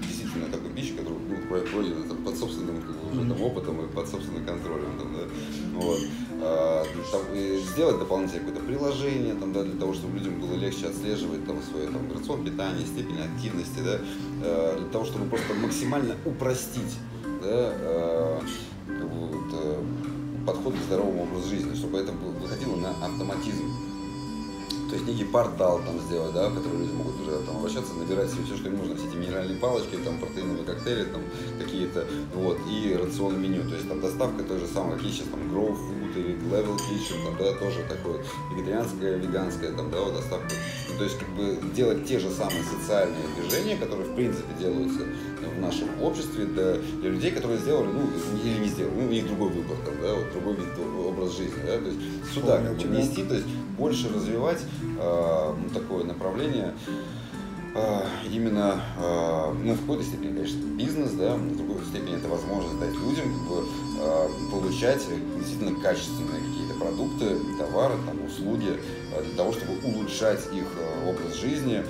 действительно такой пищи, которую ну, про- пройдена там, под собственным как бы, уже, там, опытом и под собственным контролем. Там, да, вот. А, там, и сделать дополнительное какое-то приложение там, да, для того, чтобы людям было легче отслеживать там, свой там, рацион питания, степень активности, да, э, для того, чтобы просто максимально упростить да, э, вот, э, подход к здоровому образу жизни, чтобы это выходило на автоматизм. То есть некий портал там сделать, да, в который люди могут уже там обращаться, набирать себе все, что им нужно, все эти минеральные палочки, там протеиновые коктейли, там какие-то, вот, и рацион меню. То есть там доставка той же самой, какие сейчас там Grow Food или Level Kitchen, там, да, тоже такое вегетарианское, веганское, там, да, вот доставка. Ну, то есть как бы делать те же самые социальные движения, которые в принципе делаются в нашем обществе для, для людей, которые сделали, ну, или не сделали, ну, у них другой выбор, там, да, вот другой вид, образ жизни, да, то есть сюда как бы нести, то есть больше развивать э, такое направление э, именно, э, ну, в какой-то степени, конечно, бизнес, да, в другой степени это возможность дать людям как бы, получать действительно качественные какие-то продукты, товары, там, услуги, для того, чтобы улучшать их образ жизни,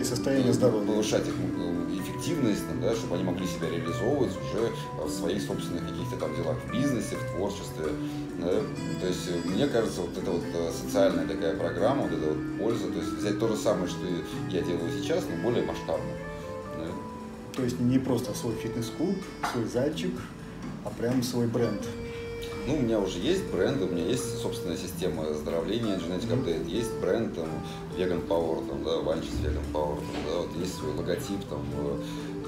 И состояние здоровья. повышать их э, эффективность, да, чтобы они могли себя реализовывать уже в своих собственных каких-то там делах в бизнесе, в творчестве. Да. То есть э, мне кажется, вот эта вот э, социальная такая программа, вот эта вот польза, то есть взять то же самое, что я делаю сейчас, но более масштабно. да. То есть не просто свой фитнес-клуб, свой зайчик, а прям свой бренд. ну, у меня уже есть бренд, у меня есть собственная система оздоровления, Genetic Update, есть бренд, там, Vegan Power, там, да, Ванчис Vegan Power, там, да, вот есть свой логотип, там,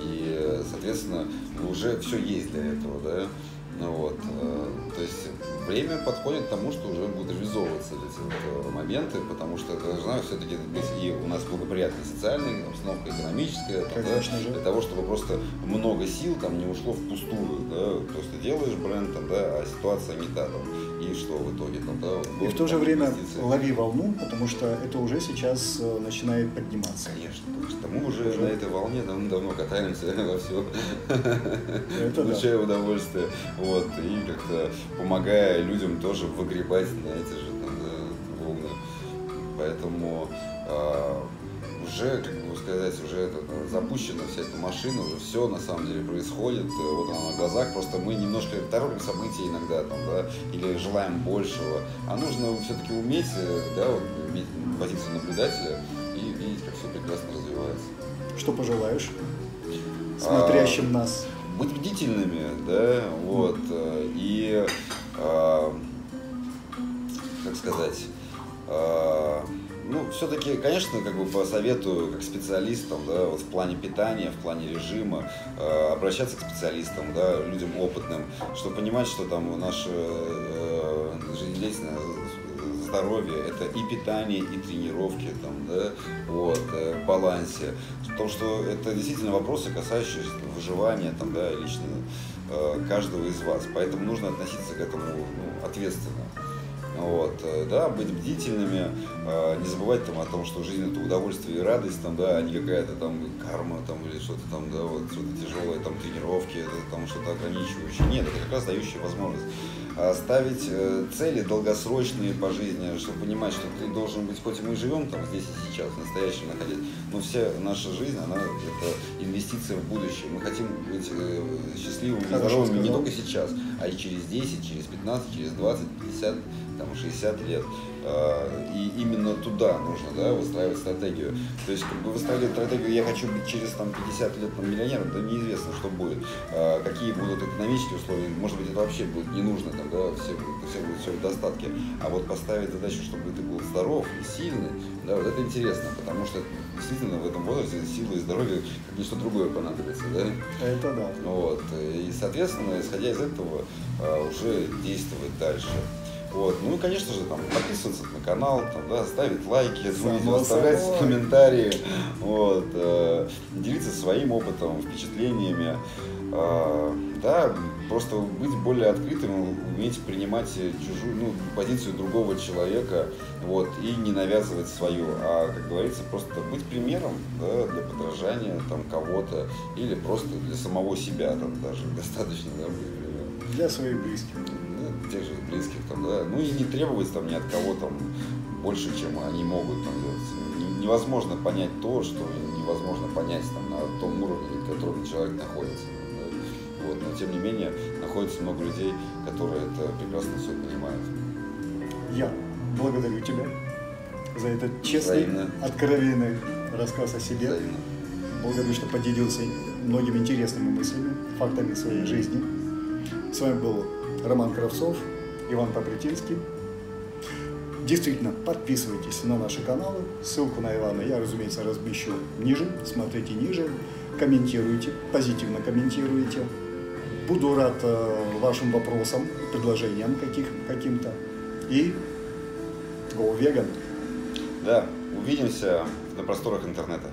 и, соответственно, уже все есть для этого, да, ну вот, э, то есть время подходит к тому, что уже будут реализовываться эти вот э, моменты, потому что должна все-таки быть и у нас благоприятная социальная обстановка, экономическая, там, да, для того, чтобы просто много сил там не ушло впустую, да, то ты делаешь бренд, там, да, а ситуация не та, там, и что в итоге там, да, И в то же время инвестиции. лови волну, потому что это уже сейчас э, начинает подниматься. Конечно, потому что мы уже, уже... на этой волне давно-давно катаемся во все, получая удовольствие вот, и как-то помогая людям тоже выгребать на эти же там, волны. Поэтому э, уже, как бы сказать, уже это, запущена вся эта машина, уже все на самом деле происходит, вот она на глазах, просто мы немножко торопим события иногда, там, да, или желаем большего, а нужно все-таки уметь, да, вот, иметь позицию наблюдателя и видеть, как все прекрасно развивается. Что пожелаешь смотрящим а, нас? быть бдительными, да, вот, и, как сказать, э, ну, все-таки, конечно, как бы посоветую как специалистам, да, вот в плане питания, в плане режима, э, обращаться к специалистам, да, людям опытным, чтобы понимать, что там наша э, жизнедеятельность здоровье, это и питание, и тренировки, там, да, вот, э, балансе. Потому что это действительно вопросы, касающиеся выживания, там, да, лично э, каждого из вас. Поэтому нужно относиться к этому ну, ответственно. Вот, э, да, быть бдительными, э, не забывать там о том, что жизнь это удовольствие и радость, там, да, а не какая-то там карма там или что-то там, да, вот что-то тяжелое, там тренировки, это там что-то ограничивающее. Нет, это как раз дающая возможность ставить э, цели долгосрочные по жизни, чтобы понимать, что ты должен быть, хоть и мы живем там здесь и сейчас, в настоящем находясь, но вся наша жизнь, она это инвестиция в будущее. Мы хотим быть счастливыми, Хорошо здоровыми не только сейчас, а и через 10, через 15, через 20, 50 там, 60 лет. А, и именно туда нужно да, выстраивать стратегию. То есть, как бы выстраивать стратегию, я хочу быть через там, 50 лет там, миллионером, да неизвестно, что будет, а, какие будут экономические условия, может быть, это вообще будет не нужно, там, да, все, все будет все в достатке. А вот поставить задачу, чтобы ты был здоров и сильный, да, вот это интересно, потому что действительно в этом возрасте сила и здоровье как ничто другое понадобится, да? Это да. Вот. И, соответственно, исходя из этого, а, уже действовать дальше. Вот. Ну и, конечно же, там, подписываться на канал, там, да, ставить лайки, оставлять собой. комментарии, вот, э, делиться своим опытом, впечатлениями. Э, да, просто быть более открытым, уметь принимать чужую, ну, позицию другого человека, вот, и не навязывать свою, а, как говорится, просто быть примером, да, для подражания, там, кого-то, или просто для самого себя, там, даже достаточно, да. Для своих близких близких, там, да, ну и не требовать там ни от кого там больше, чем они могут там делать. Невозможно понять то, что невозможно понять там на том уровне, на котором человек находится. Да. Вот, но тем не менее находится много людей, которые это прекрасно все понимают. Я благодарю тебя за этот честный, Взаимно. откровенный рассказ о себе. Взаимно. Благодарю, что поделился многими интересными мыслями, фактами своей жизни. С вами был Роман Кравцов, Иван Папритинский. Действительно, подписывайтесь на наши каналы. Ссылку на Ивана я, разумеется, размещу ниже. Смотрите ниже, комментируйте, позитивно комментируйте. Буду рад э, вашим вопросам, предложениям каких, каким-то. И go vegan! Да, увидимся на просторах интернета.